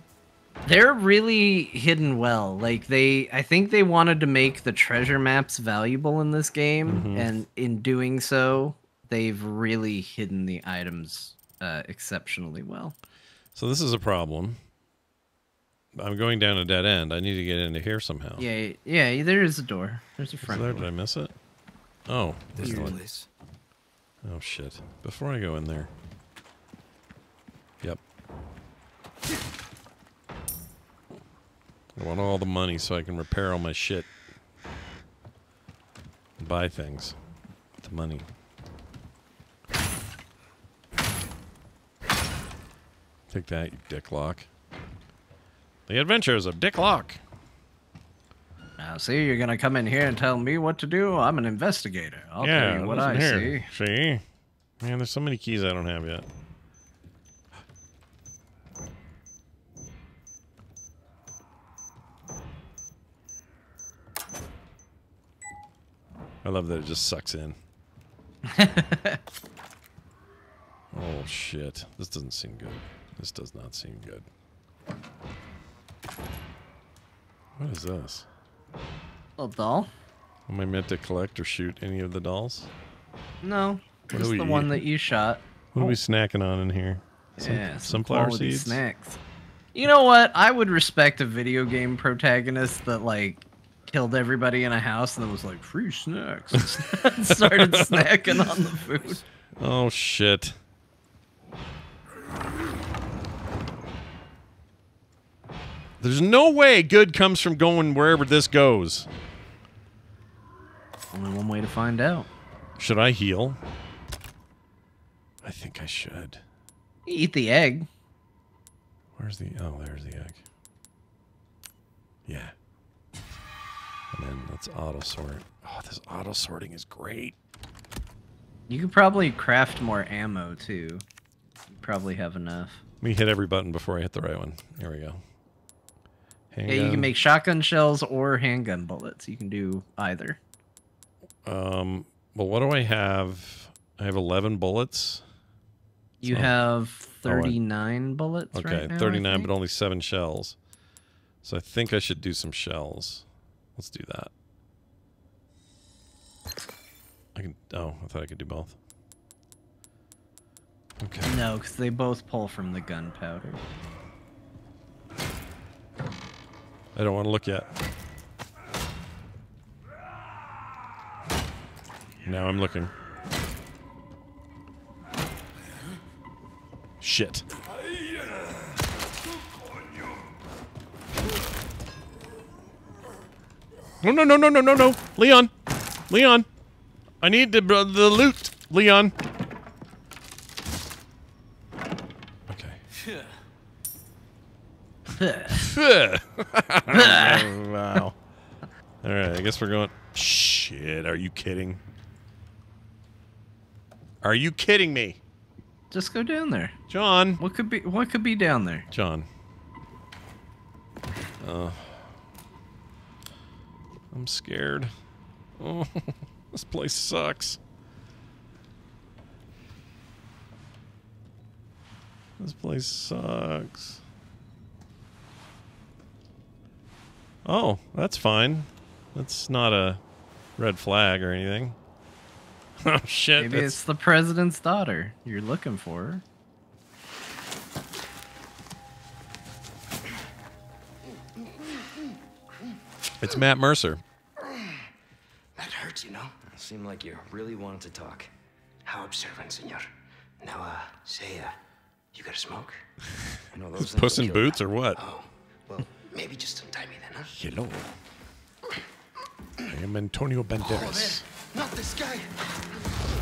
They're really hidden well. Like they I think they wanted to make the treasure maps valuable in this game Mhm. and in doing so, they've really hidden the items uh, exceptionally well. So this is a problem. I'm going down a dead end. I need to get into here somehow. Yeah, yeah, there is a door. There's a Is front there? door. Did I miss it? Oh, This there's one. place. Oh shit! Before I go in there. Yep. I want all the money so I can repair all my shit. And buy things. with The money. Take that, you dick lock. The Adventures of Dick Lock. Now, see, you're gonna come in here and tell me what to do. I'm an investigator. I'll yeah, tell you what I listen see. here. See? Man, there's so many keys I don't have yet. I love that it just sucks in. oh shit. This doesn't seem good. This does not seem good. What is this? A doll? Am I meant to collect or shoot any of the dolls? No, What just the we one that you shot. What are we oh. snacking on in here? Some- yeah, some sunflower quality seeds? snacks. You know what? I would respect a video game protagonist that like killed everybody in a house and then was like free snacks. started snacking on the food. Oh shit. There's no way good comes from going wherever this goes. Only one way to find out. Should I heal? I think I should. Eat the egg. Where's the oh there's the egg. Yeah. And then let's auto sort. Oh, this auto sorting is great. You could probably craft more ammo too. You probably have enough. Let me hit every button before I hit the right one. Here we go. Yeah, you can make shotgun shells or handgun bullets. You can do either. Um. Well, what do I have? I have eleven bullets. You So- have Oh, I- 39 bullets Okay, right now, I 39, but only seven shells. So I think I should do some shells. Let's do that. I can. Oh, I thought I could do both. Okay. No, because they both pull from the gunpowder. I don't want to look yet. Now I'm looking. Shit. No, no, no, no, no, no, no. Leon. Leon. I need the, uh, the loot. Leon. Okay. wow. All right, I guess we're going. Shit, are you kidding? Are you kidding me? Just go down there. Jon. What could be what could be down there? Jon. Uh, I'm scared. Oh, this place sucks. This place sucks. Oh, that's fine. That's not a red flag or anything. Oh shit! Maybe that's- it's the president's daughter you're looking for. It's Matt Mercer. That hurts, you know. Seemed like you really wanted to talk. How observant, senor. Now, uh, say, uh, you got a smoke? I know those Puss in kill a Boots or what? Oh, well, maybe just untie me then, huh? Hello. I am Antonio Banderas. Not this guy.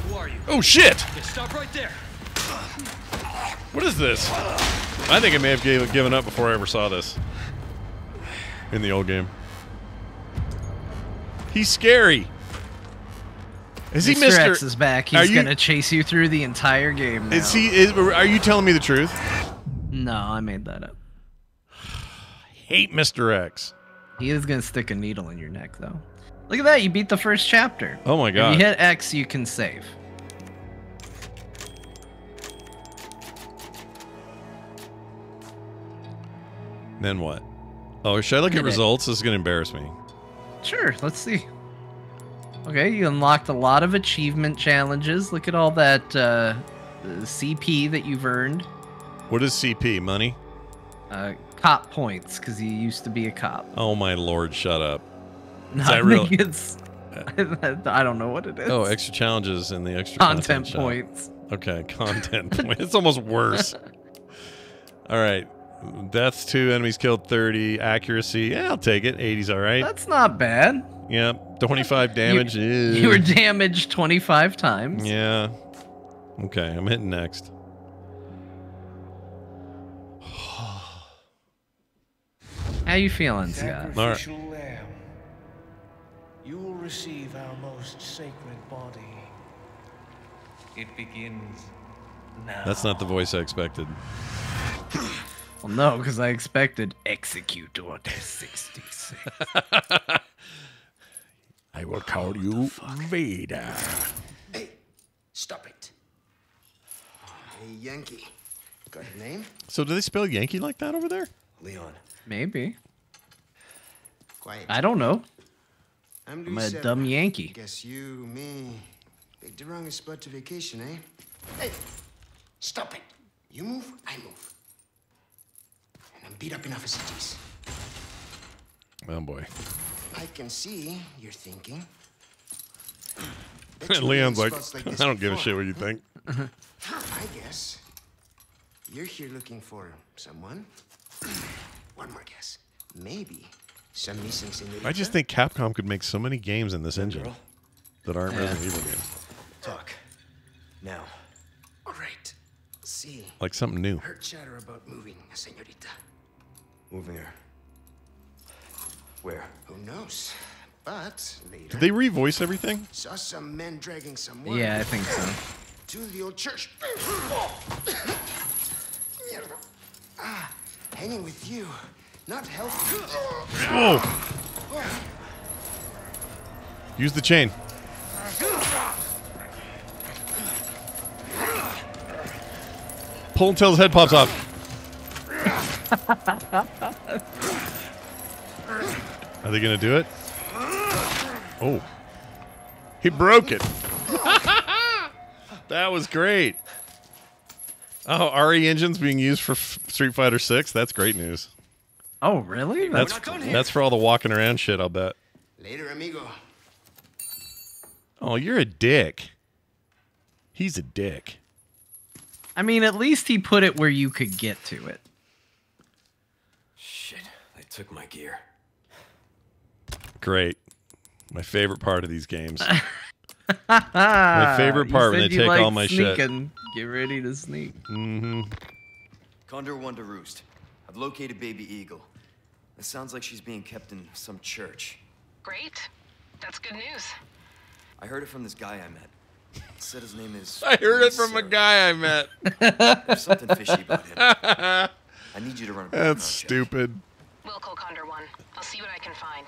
Who are you? Oh shit! Okay, stop right there. What is this? I think I may have gave, given up before I ever saw this in the old game. He's scary. Is he Mr. X is back. He's you- gonna chase you through the entire game. Now. Is he? Is, are you telling me the truth? No, I made that up. Hate Mister X. He is gonna stick a needle in your neck, though. Look at that! You beat the first chapter. Oh my If god. you hit X, you can save. Then what? Oh, should I look at Hit it. results? This is gonna embarrass me. Sure, let's see. Okay, you unlocked a lot of achievement challenges. Look at all that uh, CP that you've earned. What is CP? Money? Uh, cop points, because you used to be a cop. Oh my lord! Shut up. No, I real? think it's. I don't know what it is. Oh, extra challenges in the extra content shop. points. Okay, content points. It's almost worse. All right. Deaths two, enemies killed 30. Accuracy, yeah, I'll take it. 80's all right. That's not bad. Yep. 25 damage. You, you were damaged 25 times. Yeah. Okay, I'm hitting next. How you feeling, Scott? All right. Sacrificial lamb, you will receive our most sacred body. It begins now. That's not the voice I expected. Well, no, because I expected Executor 66. I will call you Vader. Hey, stop it. Hey, Yankee. Got your name? So, do they spell Yankee like that over there? Leon. Maybe. Quiet. I don't know. I'm, I'm a Luis dumb Evans. Yankee. Guess you, me, picked the wrongest spot to vacation, eh? Hey, stop it. You move, I move. I'm beat up enough as it is. Oh boy. I can see you're thinking. Leon's in like, I don't give a shit what you think. I guess you're here looking for someone. One more guess. Maybe some missing senorita. I just think Capcom could make so many games in this engine girl? that aren't Yeah. Resident Evil games. Talk. Now. All right. See. Like something new. Heard chatter about moving, senorita. Moving her. Where? Who knows? But later. Did they revoice everything? Saw some men dragging some wood. Yeah, I think so. To the old church. ah, hanging with you. Not healthy. Whoa! Use the chain. Pull until his head pops off. Are they gonna do it? Oh. He broke it. that was great. Oh, RE engines being used for F- Street Fighter 6. That's great news. Oh, really? That's that's for all the walking around shit, I'll bet. Later, amigo. Oh, you're a dick. He's a dick. I mean, at least he put it where you could get to it. Shit, they took my gear. Great. My favorite part of these games. My favorite part when they take all my shit. Get ready to sneak. Mm-hmm. Condor One to Roost. I've located Baby Eagle. It sounds like she's being kept in some church. Great. That's good news. I heard it from this guy I met. Said his name is. I heard it Luis from a guy I met. There's something fishy about him. I need you to run a background That's check. Stupid. We'll call Condor One. I'll see what I can find.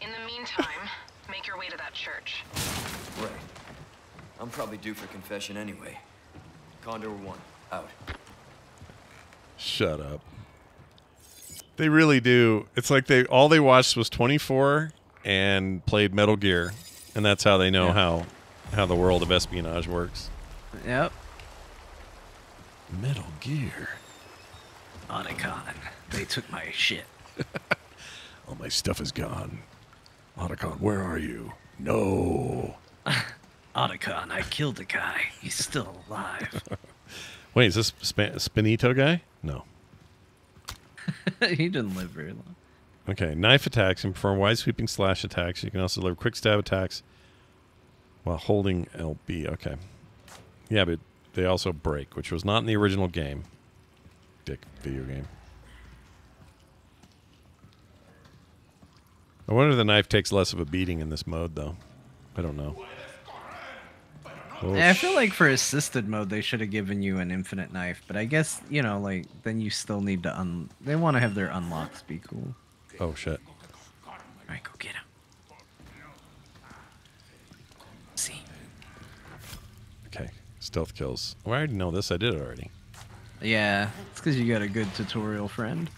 In the meantime, make your way to that church. Right. I'm probably due for confession anyway. Condor One, out. Shut up. They really do. It's like they all they watched was 24 and played Metal Gear, and that's how they know Yeah. how how the world of espionage works. Yep. Metal Gear. Otacon. They took my shit. All my stuff is gone. Otacon, where are you? No. Otacon, I killed a guy. He's still alive. Wait, is this Sp- Spinito guy? No. he didn't live very long. Okay, knife attacks and perform wide sweeping slash attacks. You can also deliver quick stab attacks while holding LB. Okay. Yeah, but they also break, which was not in the original game. Dick video game. I wonder if the knife takes less of a beating in this mode, though. I don't know. Oh, I feel oh, like for assisted mode they should have given you an infinite knife, but I guess you know, like then you still need to un. They want to have their unlocks be cool. Oh shit! All right, go get him. See. Okay, stealth kills. Oh, I already know this. I did it already. Yeah, it's because you got a good tutorial friend.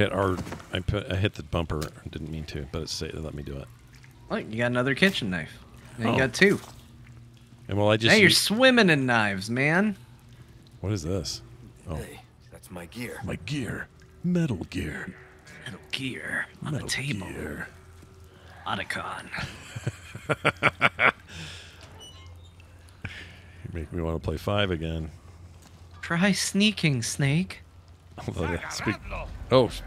Hit R. I put. I hit the bumper. I didn't mean to, but it let me do it. Look, you got another kitchen knife. Now Oh. you got two. And well, I just. Now you're swimming in knives, man. what is this? Oh, Hey, that's my gear. my gear. Metal Gear. Metal Gear on Metal the table. Gear. Otacon. You make me want to play five again. Try sneaking, Snake. Although they speak. Oh, sh-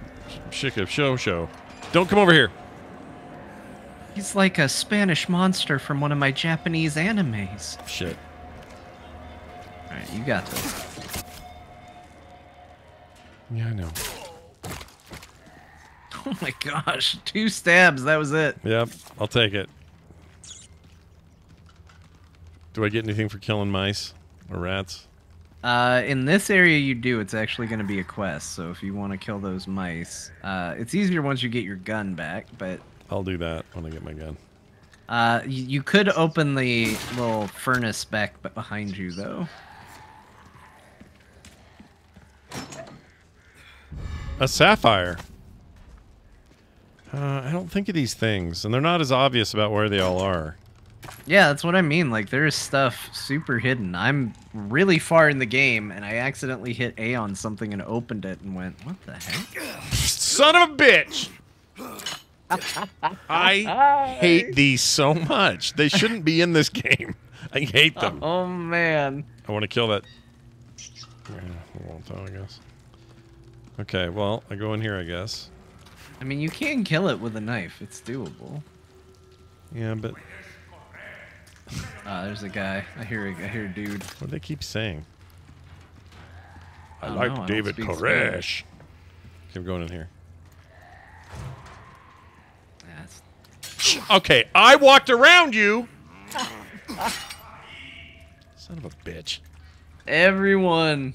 Shika, show, show. Don't come over here. He's like a Spanish monster from one of my Japanese animes. Shit. All right, you got this. Yeah, I know. Oh my gosh, two stabs. That was it. Yep, I'll take it. Do I get anything for killing mice or rats? Uh, in this area, you do. It's actually going to be a quest. So if you want to kill those mice, uh, it's easier once you get your gun back. But I'll do that when I get my gun. uh, you, you could open the little furnace back behind you, though. A sapphire. Uh, I don't think of these things, and they're not as obvious about where they all are. Yeah, that's what I mean. Like there is stuff super hidden. I'm really far in the game, and I accidentally hit A on something and opened it and went, "What the heck?" Son of a bitch! I hate these so much. They shouldn't be in this game. I hate them. Oh man. I want to kill that. Yeah, a long time, I guess. Okay, well, I go in here, I guess. I mean, you can kill it with a knife. It's doable. Yeah, but Uh, there's a guy. I hear. A, I hear a dude. what do they keep saying? I, I like know, David speak Koresh. Keep going in here. Yeah, Okay, I walked around you. Son of a bitch. Everyone.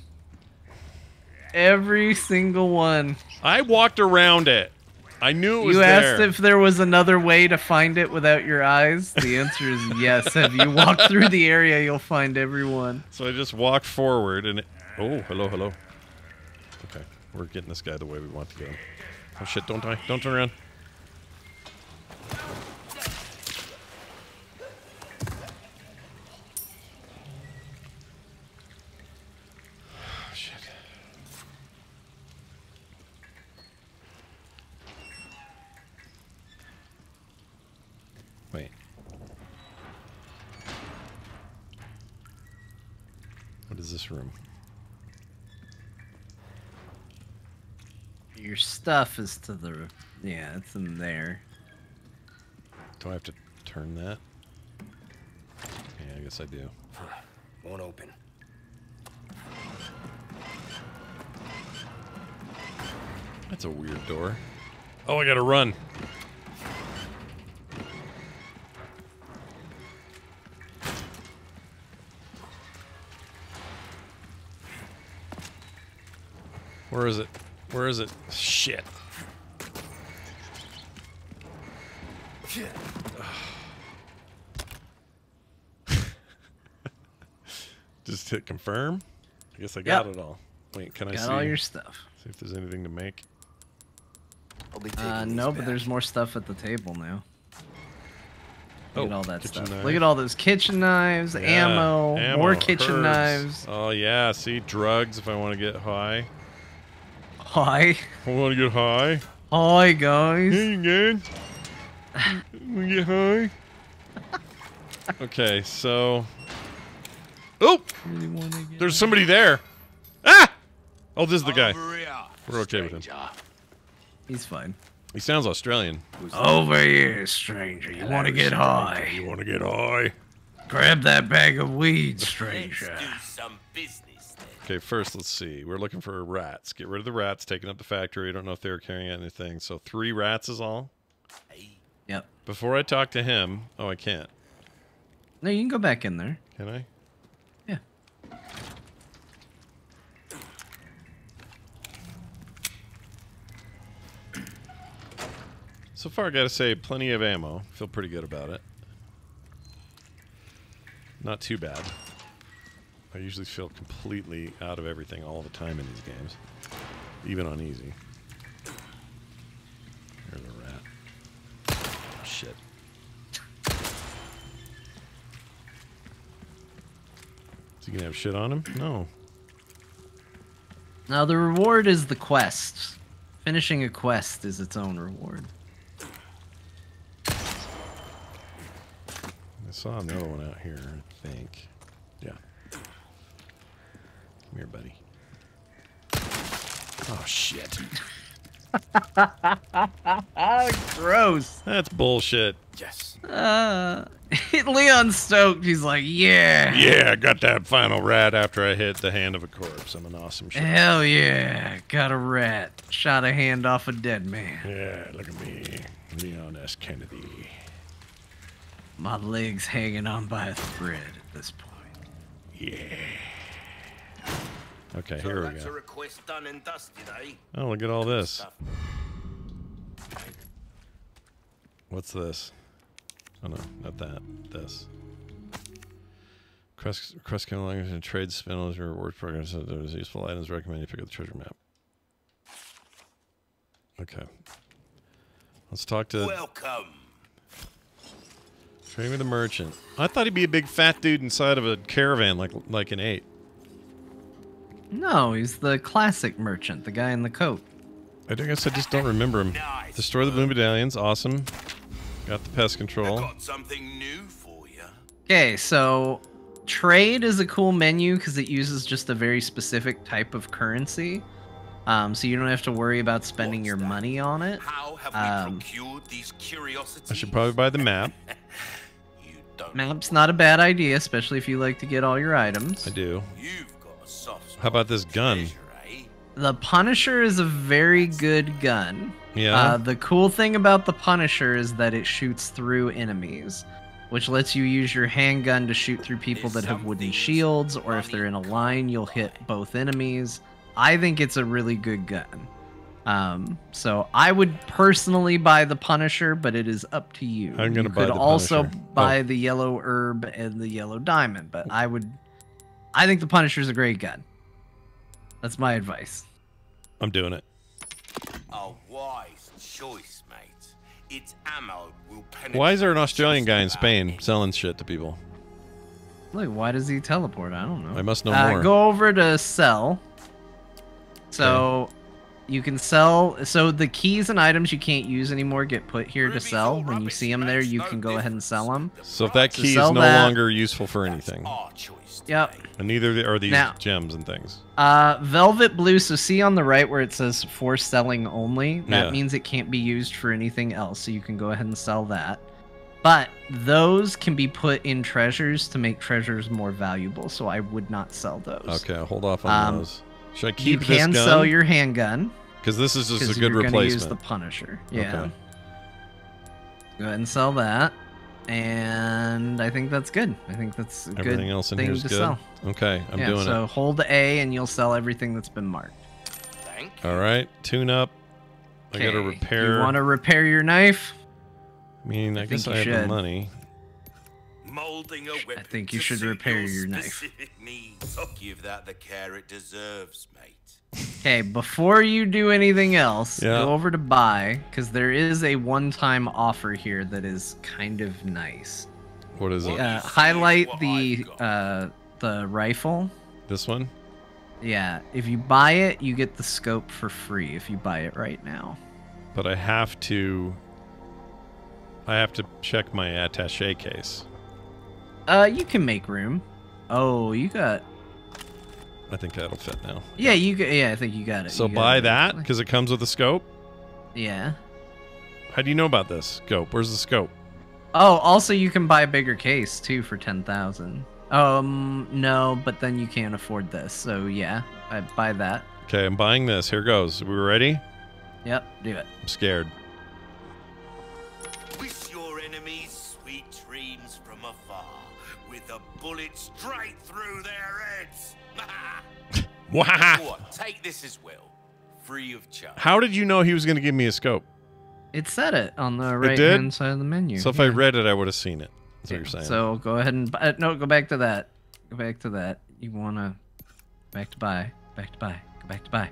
Every single one. I walked around it. I knew it was You asked there. if there was another way to find it without your eyes. The answer is yes. If you walk through the area, you'll find everyone. So I just walked forward and it, oh, hello, hello. Okay, we're getting this guy the way we want to get him. Oh shit! Don't die! Don't turn around. What is this room? Your stuff is to the. Yeah, it's in there. Do I have to turn that? Yeah, I guess I do. Won't open. That's a weird door. Oh, I gotta run. Where is it? Where is it? Shit. Just hit confirm. I guess I got Yep. it all. Wait, can I see? all your stuff. See if there's anything to make. I'll be Uh, these no, but there's more stuff at the table now. Look at Oh, all that stuff. knife. Look at all those kitchen knives, Yeah, ammo, more kitchen herbs. knives. Oh yeah, see drugs if I want to get high. Hi. I want to get high. Hi, guys. Hey, good. Want to get high? okay, so. Oh, there's somebody there. Ah! Oh, this is the guy. We're okay with him. He's fine. He sounds Australian. Over here, stranger. You want to get high? You want to get high? Grab that bag of weed, stranger. some business. Okay, first let's see. We're looking for rats. Get rid of the rats taking up the factory. I don't know if they were carrying anything. So three rats is all. Yep. Before I talk to him, oh, I can't. No, you can go back in there. Can I? Yeah. So far, I gotta say, plenty of ammo. Feel pretty good about it. Not too bad. I usually feel completely out of everything all the time in these games, even on easy. There's a rat. Oh, shit. Is he gonna have shit on him? No. Now, the reward is the quest. Finishing a quest is its own reward. I saw another one out here, I think. Come here, buddy. Oh, shit. Gross. That's bullshit. Yes. Uh, Leon stoked. He's like, yeah. Yeah, I got that final rat after I hit the hand of a corpse. I'm an awesome shot. Hell yeah. Got a rat. Shot a hand off a dead man. Yeah, look at me. Leon S. Kennedy. My leg's hanging on by a thread at this point. Yeah. Okay, So here we go. request done and dusted, eh? Oh, look at all this. What's this? Oh no, not that. This. Cross county language and trade spindles your rewards program so there's useful items recommend you pick up the treasure map. Okay. Let's talk to Welcome. Trade with the merchant. I thought he'd be a big fat dude inside of a caravan like like an eight. No, he's the classic merchant, the guy in the coat. I guess I just don't remember him. Destroy the blue medallions, awesome. Got the pest control. Got something new for you. Okay, so trade is a cool menu because it uses just a very specific type of currency. Um, so you don't have to worry about spending your money on it. How have we Um, procured these curiosities? I should probably buy the map. map's not a bad idea, especially if you like to get all your items. I do. You've got a soft How about this gun? The Punisher is a very good gun. Yeah? Uh, the cool thing about the Punisher is that it shoots through enemies, which lets you use your handgun to shoot through people that have wooden shields, or if they're in a line, you'll hit both enemies. I think it's a really good gun. Um, so I would personally buy the Punisher, but it is up to you. I'm gonna you buy could also Punisher. buy Oh. the yellow herb and the yellow diamond, but I would. I think the Punisher is a great gun. That's my advice. I'm doing it. A wise choice, mate. Its ammo will penetrate. Why is there an Australian guy in Spain selling shit to people? Like, why does he teleport? I don't know. I must know Uh, more. Go over to sell. So you can sell. So the keys and items you can't use anymore get put here to sell. When you see them there, you can go ahead and sell them. So if that key is no that. longer useful for anything. Yep. And neither are these Now- gems and things. Uh, velvet blue. So see on the right where it says for selling only. That Yeah. means it can't be used for anything else. So you can go ahead and sell that. But those can be put in treasures to make treasures more valuable. So I would not sell those. Okay, I'll hold off on Um, those. Should I keep you can this gun? sell your handgun. Because this is just a good you're gonna replacement. Use the Punisher. Yeah. Okay. Go ahead and sell that. And I think that's good. I think that's a Everything good else in thing here is to good. sell. Okay, I'm yeah, doing so it. So hold A and you'll sell everything that's been marked. Thank. You. All right, tune up. I got to repair. You want to repair your knife? I mean, I, I guess I you have the money. Molding a weapon I think you should repair your your knife. specific needs. Give that the care it deserves, mate. Okay, before you do anything else, Yeah. go over to buy because there is a one-time offer here that is kind of nice. What is it? Uh, highlight the uh, the rifle. This one? Yeah, if you buy it, you get the scope for free if you buy it right now. But I have to. I have to check my attaché case. Uh, you can make room. Oh, you got. I think that'll fit now. Yeah, you got. Yeah, I think you got it. So got buy it. that because it comes with a scope. Yeah. How do you know about this scope? Where's the scope? Oh, also you can buy a bigger case too for ten thousand. Um, no, but then you can't afford this. So yeah, I buy that. Okay, I'm buying this. Here goes. We ready? Yep, do it. I'm scared. Wish your enemies sweet dreams from afar, with a bullet straight What? Take this as well. Free of charge. How did you know he was going to give me a scope? It said it on the right hand side of the menu. So if I read it, I would have seen it. That's what you're saying. So go ahead and buy, no, go back to that. Go back to that. You wanna back to buy, back to buy, go back to buy.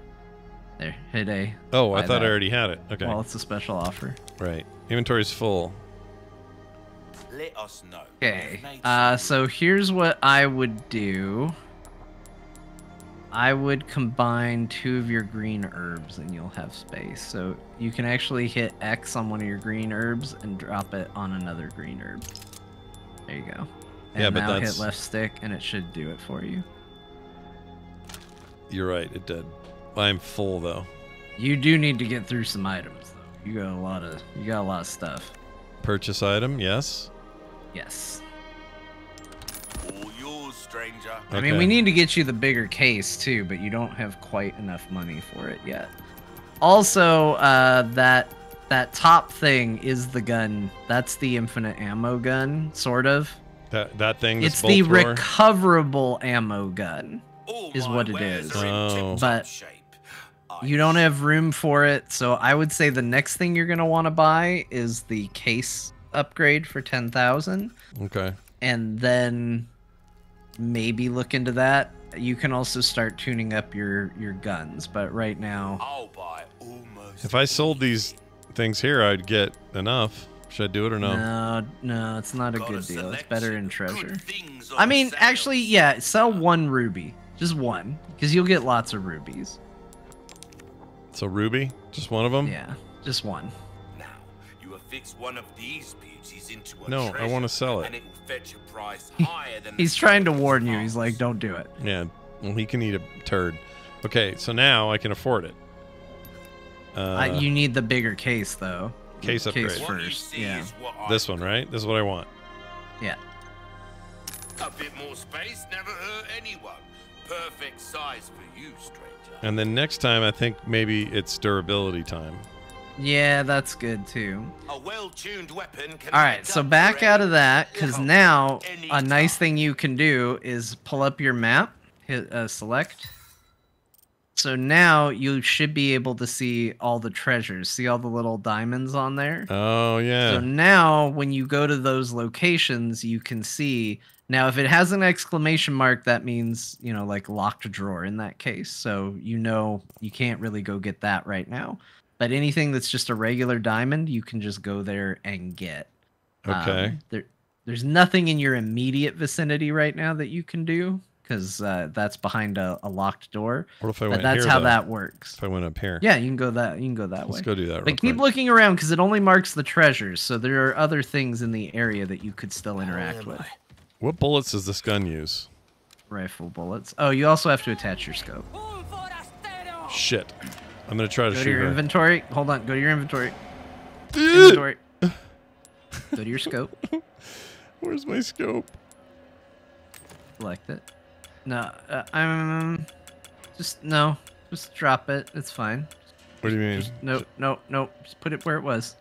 There, hit A. oh, I buy thought I already had it. Okay. Well, it's a special offer. right. Inventory's full. Let us know. Okay. Uh, so here's what I would do. I would combine two of your green herbs and you'll have space. So you can actually hit X on one of your green herbs and drop it on another green herb. There you go. And Yeah, but now that's- hit left stick and it should do it for you. You're right. It did. I'm full though. You do need to get through some items though. You got a lot of you got a lot of stuff. Purchase item. Yes. Yes. All yours, stranger. I mean, we need to get you the bigger case too, but you don't have quite enough money for it yet. Also, uh, that that top thing is the gun. That's the infinite ammo gun, sort of. That that thing. It's the thrower? recoverable ammo gun, is what it is. Oh. But you don't have room for it, so I would say the next thing you're gonna want to buy is the case upgrade for ten thousand Okay. and then maybe look into that. You can also start tuning up your your guns, but right now, I'll buy almost. If I sold these things here, I'd get enough. Should I do it or no? no, no, it's not a Got a good deal. It's better in treasure. I mean, sale. actually, yeah, sell one ruby, just one, because you'll get lots of rubies. So Ruby, just one of them. Yeah, just one. Now, you affix one of these beauties into a No, I wanna sell it. And it will fetch a price higher than He's trying to warn you. He's like, don't do it. Yeah. Well, he can eat a turd. Okay, so now I can afford it. Uh, Uh, you need the bigger case though. Case Case upgrade. What you first. Yeah. is what I this one, right? This is what I want. Yeah. A bit more space never hurt anyone. Perfect size for you, stranger. And then next time, I think maybe it's durability time. Yeah, that's good too. A well-tuned weapon can All right, so back out of that, because now a nice time. thing you can do is pull up your map, hit uh, select. So now you should be able to see all the treasures. See all the little diamonds on there? Oh yeah. So now when you go to those locations, you can see. Now, if it has an exclamation mark, that means, you know, like locked drawer in that case. So you know you can't really go get that right now. But anything that's just a regular diamond, you can just go there and get. Okay. Um, there, there's nothing in your immediate vicinity right now that you can do because uh, that's behind a, a locked door. What if I but went that's here, how though? that works. If I went up here. Yeah, you can go that. You can go that Let's way. go do that. But real keep quick. looking around because it only marks the treasures. So there are other things in the area that you could still interact am with. What bullets does this gun use? Rifle bullets. Oh, you also have to attach your scope. Shit. I'm gonna try to Go to shoot your her. inventory. Hold on. Go to your inventory. inventory. go to your scope. Where's my scope? Select it. No, uh, I'm just no. Just drop it. It's fine. What do you mean? Just, no, no, no. Just put it where it was.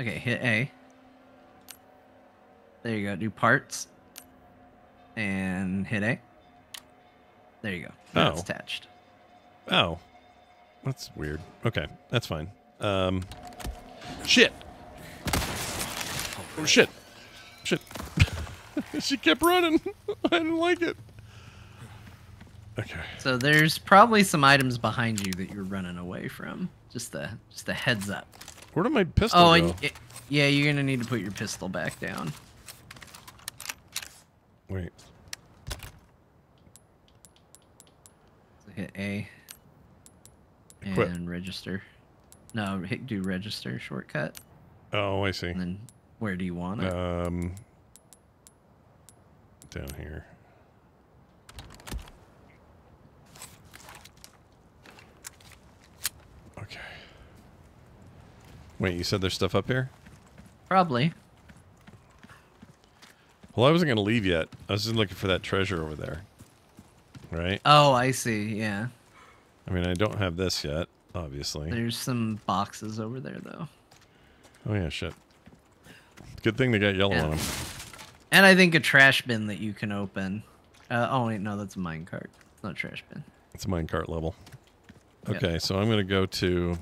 Okay, hit A. There you go. Do parts. And hit A. There you go. Now it's Oh. attached. Oh, that's weird. Okay, that's fine. Um, shit. Oh shit. Shit. she kept running. I didn't like it. Okay. So there's probably some items behind you that you're running away from. Just a just a heads up. Where did my pistol Oh, go? y- yeah, you're gonna need to put your pistol back down. Wait. Hit A. And register. No, hit do register shortcut. Oh, I see. And then where do you want it? Um, down here. Okay. Wait, you said there's stuff up here? Probably. Well, I wasn't gonna leave yet. I was just looking for that treasure over there. Right? Oh, I see. Yeah. I mean, I don't have this yet, obviously. There's some boxes over there though. Oh yeah, shit. Good thing they got yellow Yeah. on them. And I think a trash bin that you can open. Uh, oh wait, no, that's a minecart. It's not a trash bin. It's a minecart level. Yep. Okay, so I'm gonna go to.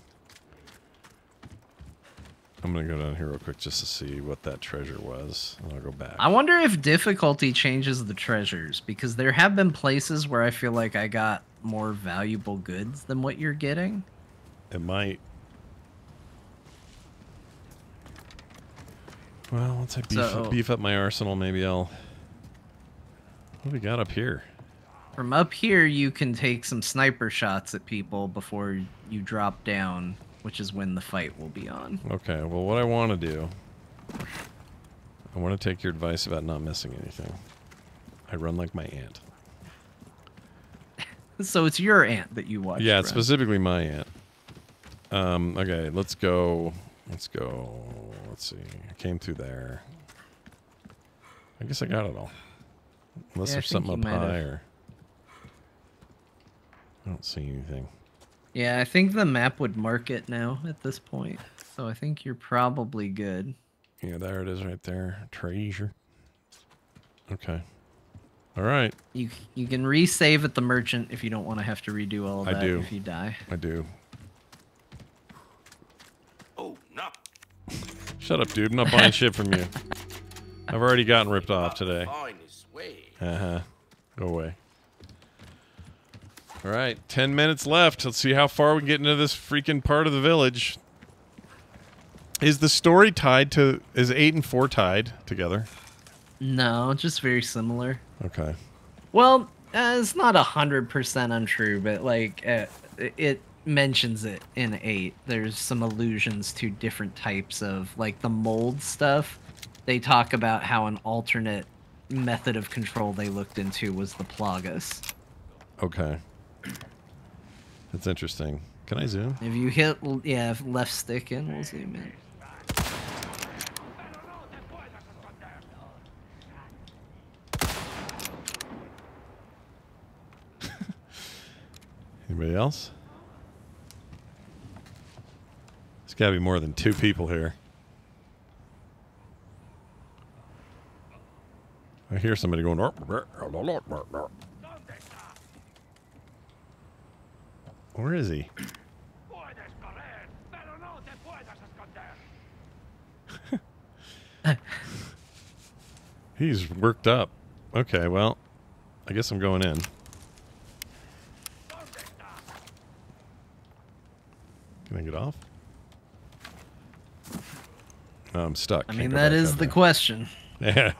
I'm gonna go down here real quick just to see what that treasure was, and I'll go back. I wonder if difficulty changes the treasures because there have been places where I feel like I got more valuable goods than what you're getting. It might. Well, once I beef, So- beef up my arsenal, maybe I'll. What do we got up here? From up here, you can take some sniper shots at people before you drop down, which is when the fight will be on. Okay, well, what I want to do. I want to take your advice about not missing anything. I run like my aunt. So it's your aunt that you watch. yeah, run. specifically my aunt. Um, okay, let's go. Let's go. Let's see. I came through there. I guess I got it all. Unless Yeah, there's something up high or. I don't see anything. Yeah, I think the map would mark it now at this point. So I think you're probably good. Yeah, there it is right there. Treasure. Okay. All right. You you can resave at the merchant if you don't want to have to redo all of I that do. if you die. I do. Oh, no. Shut up, dude. I'm not buying shit from you. I've already gotten ripped off today. Uh huh. Go away. All right, ten minutes left. Let's see how far we can get into this freaking part of the village. Is the story tied to? Is eight and four tied together? No, just very similar. Okay. Well, uh, it's not a hundred percent untrue, but like uh, it mentions it in eight. There's some allusions to different types of like the mold stuff. They talk about how an alternate method of control they looked into was the Plagas. Okay. That's interesting. Can I zoom? If you hit yeah left stick in, we'll zoom in. Anybody else? There's got to be more than two people here. I hear somebody going. Where is he? He's worked up. Okay, well, I guess I'm going in. Can I get off? No, I'm stuck. I Can't mean that is the question. Yeah.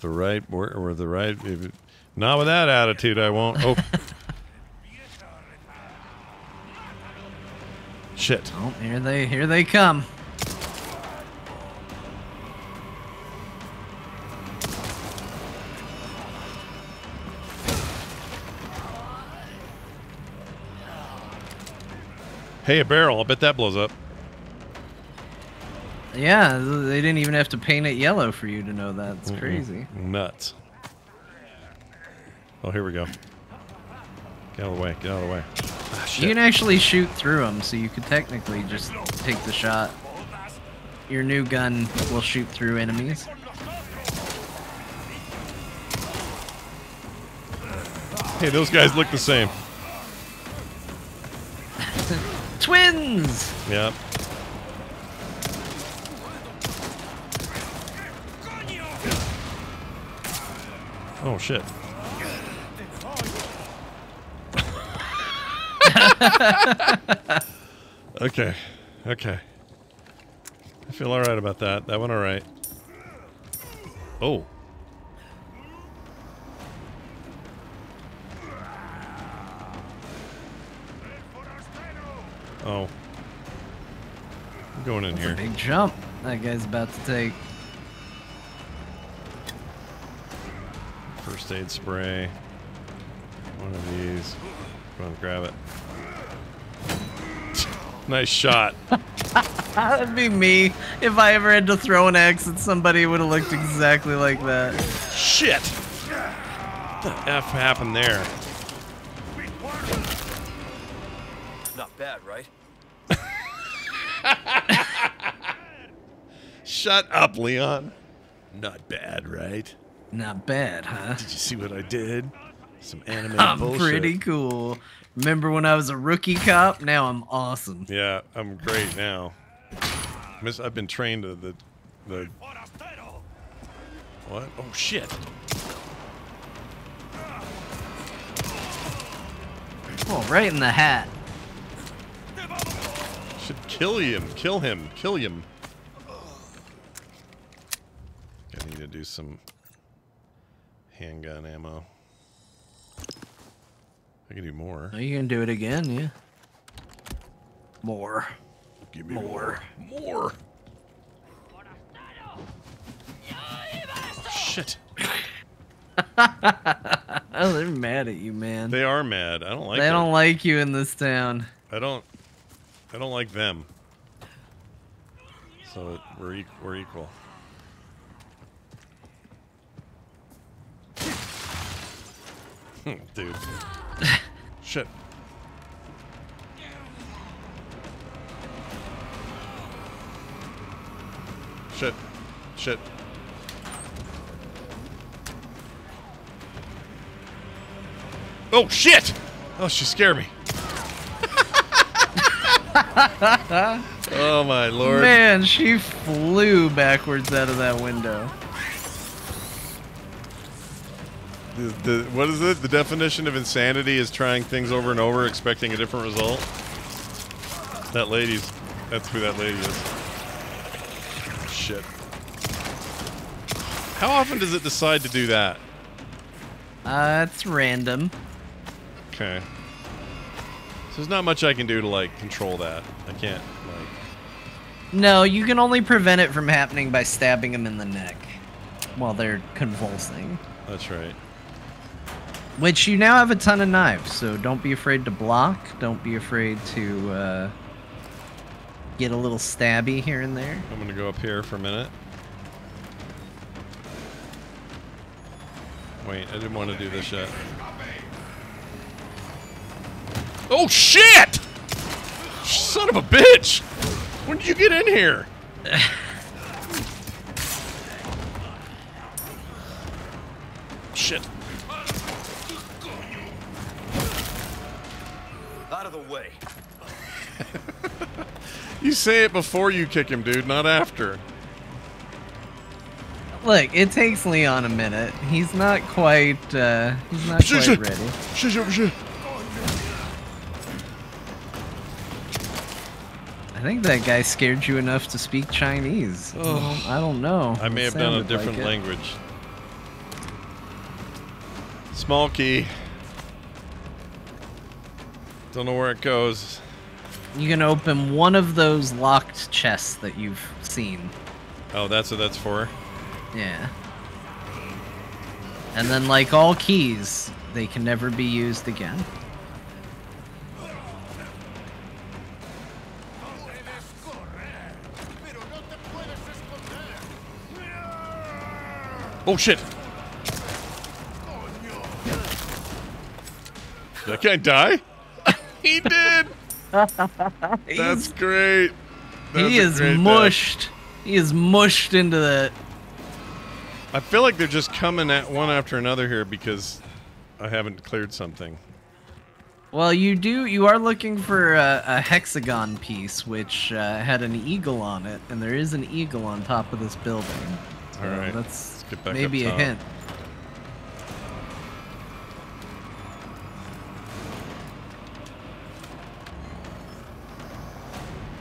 The right or, or the right if it- not with that attitude I won't. Oh. Shit. Oh, here they here they come. Hey, a barrel. I bet that blows up. Yeah, they didn't even have to paint it yellow for you to know that. It's Mm-mm. crazy. Nuts. Oh, here we go. Get out of the way. Get out of the way. Ah, You can actually shoot through them, so you could technically just take the shot. Your new gun will shoot through enemies. Hey, those guys look the same. Twins! Yep. Oh shit. okay. Okay. I feel alright about that. That went alright. Oh. Oh. I'm going in That's a here. big jump that guy's about to take. First aid spray. One of these. Go on, grab it. nice shot. That'd be me if I ever had to throw an axe at somebody. Would have looked exactly like that. Shit! What the F happened there? Not bad, right? Shut up, Leon. Not bad, right? Not bad, huh? Did you see what I did? Some animated I'm bullshit. pretty cool. Remember when I was a rookie cop? Now I'm awesome. Yeah, I'm great now. Miss, I've been trained to the the. What? Oh shit! Oh, right in the hat. Should kill him. Kill him. Kill him. I need to do some handgun ammo. I can do more. Oh, you can do it again, yeah. More. Give me more. More. more. Shit. oh, they're mad at you, man. They are mad. I don't like they it. don't like you in this town. I don't. I don't like them. So we're e we're equal. Dude. Shit. Shit. Shit. Oh shit! Oh, she scared me. oh my lord. Man, she flew backwards out of that window. The, the, what is it? The definition of insanity is trying things over and over, expecting a different result. That lady's. That's who that lady is. Shit. How often does it decide to do that? Uh, it's random. Okay. So there's not much I can do to like control that. I can't like. No, you can only prevent it from happening by stabbing them in the neck while they're convulsing. That's right. Which you now have a ton of knives, so don't be afraid to block. Don't be afraid to uh, get a little stabby here and there. I'm gonna go up here for a minute. Wait, I didn't want to do this yet. Oh shit! Son of a bitch! When did you get in here? shit. Out of the way. You say it before you kick him, dude, not after. Look, it takes Leon a minute. He's not quite. Uh, he's not quite ready. I think that guy scared you enough to speak Chinese. I don't- I don't know. I may It have done a sounded like different language. Small key. Don't know where it goes. You can open one of those locked chests that you've seen. Oh, that's what that's for? Yeah. And then, like all keys, they can never be used again. Oh shit! Did that guy die? He did! That's great. That's he is great death. mushed. He is mushed into that. I feel like they're just coming at one after another here because I haven't cleared something. Well, you do. You are looking for a, a hexagon piece, which uh, had an eagle on it, and there is an eagle on top of this building. So All right, that's get back up maybe a hint.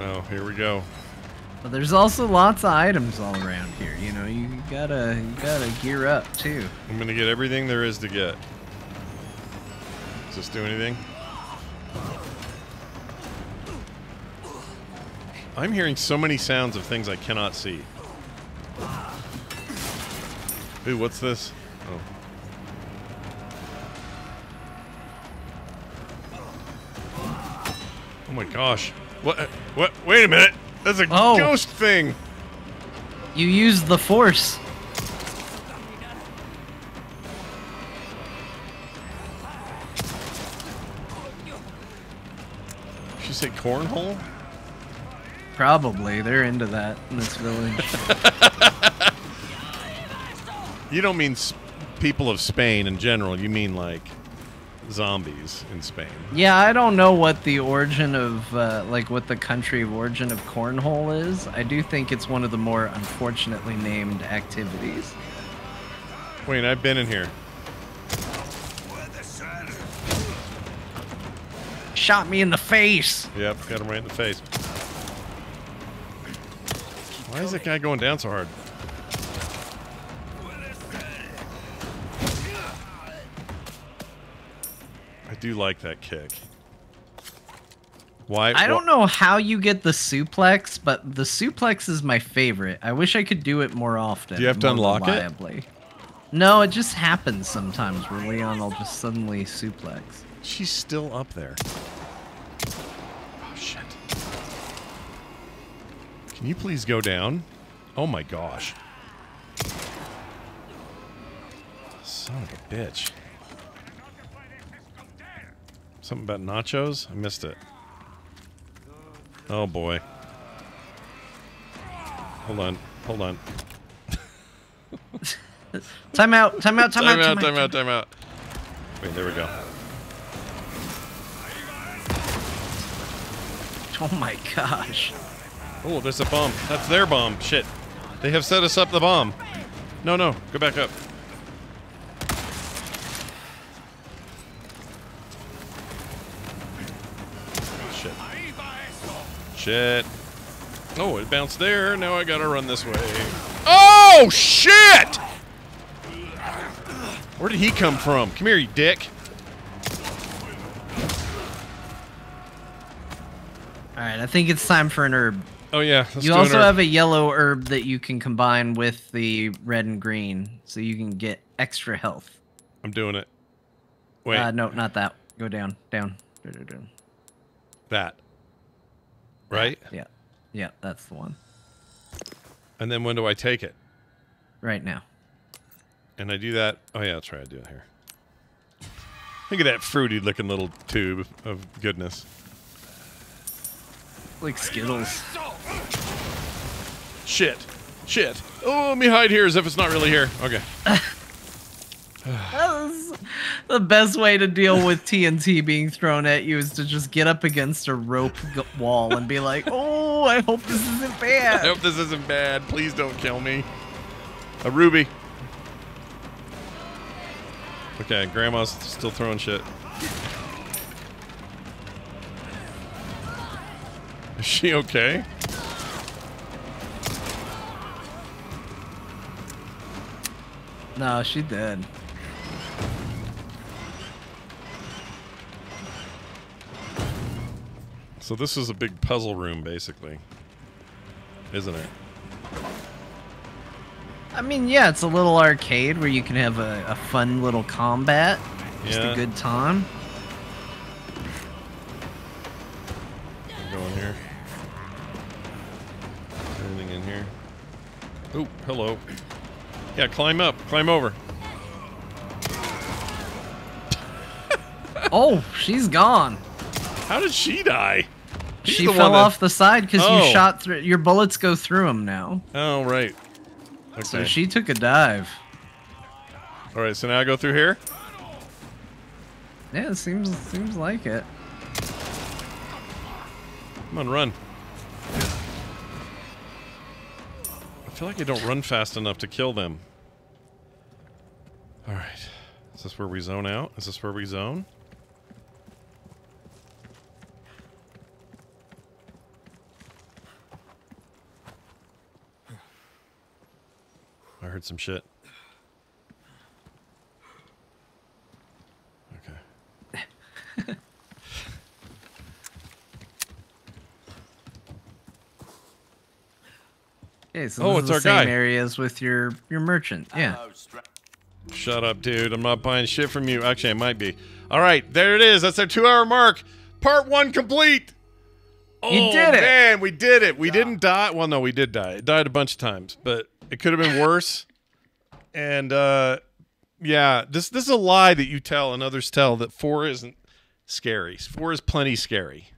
Oh, here we go. But there's also lots of items all around here. You know, you gotta you gotta gear up too. I'm gonna get everything there is to get. Does this do anything? I'm hearing so many sounds of things I cannot see. Ooh, what's this? Oh. Oh my gosh. What? What? Wait a minute. That's a Oh. ghost thing. You use the force. She say cornhole? Probably they're into that in this village. You don't mean people of Spain in general. You mean like zombies in Spain. yeah, I don't know what the origin of uh, like what the country of origin of cornhole is. I do think it's one of the more unfortunately named activities. Wait, I've been in here. Shot me in the face. Yep, got him right in the face. Why is that guy going down so hard? Do like that kick. Why? I don't know how you get the suplex, but the suplex is my favorite. I wish I could do it more often. Do you have to unlock it? No, it just happens sometimes where Leon will just suddenly suplex. She's still up there. Oh shit! Can you please go down? Oh my gosh! Son of a bitch! Something about nachos? I missed it. Oh boy. Hold on. Hold on. Time out, time out, time, time out, out, time out, time out. Wait, there we go. Oh my gosh. Oh, there's a bomb. That's their bomb. Shit. They have set us up the bomb. No, no. Go back up. Shit. Oh, it bounced there. Now I gotta run this way. Oh, shit! Where did he come from? Come here, you dick. Alright, I think it's time for an herb. Oh, yeah. let's you also have a yellow herb that you can combine with the red and green, so you can get extra health. I'm doing it. Wait. Uh, no, not that. Go down, down. down, down, down. That. Right? Yeah, yeah, that's the one. And then when do I take it? Right now. And I do that. Oh yeah, that's right. I do it here. Look at that fruity looking little tube of goodness. Like Skittles. Shit. Shit. Oh, let me hide here as if it's not really here. Okay. The best way to deal with TNT being thrown at you is to just get up against a rope wall and be like, "Oh, I hope this isn't bad." I hope this isn't bad. Please don't kill me. A ruby. Okay, grandma's still throwing shit. Is she okay? No, she did. So this is a big puzzle room, basically, isn't it? I mean, yeah, it's a little arcade where you can have a, a fun little combat. Just Yeah. a good time. Go in here. Anything in here? Oh, hello. Yeah, climb up, climb over. oh, she's gone. How did she die? He's she fell that- off the side because Oh. you shot through. Your bullets go through them now. Oh, right. Okay. So she took a dive. All right, so now I go through here. Yeah, it seems seems like it. Come on, run. I feel like I don't run fast enough to kill them. All right. Is this where we zone out? Is this where we zone? Heard some shit. Okay. Okay, so Oh, this it's is the our same guy. areas with your your merchant. Yeah. Shut up, dude. I'm not buying shit from you. Actually, I might be. All right, there it is. That's our two hour mark. Part one complete. Oh, You did it. Man, we did it. We didn't die. Well, no, we did die. It died a bunch of times, but it could have been worse. And uh yeah, this this is a lie that you tell and others tell that four isn't scary. Four is plenty scary.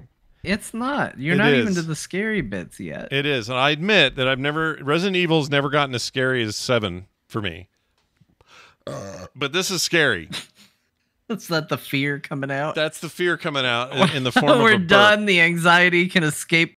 It's not. You're It not even to the scary bits yet. It is, and I admit that I've never Resident Evil's never gotten as scary as seven for me. But this is scary. Let's let the fear coming out. That's the fear coming out in, in the form of We're a burp. done. The anxiety can escape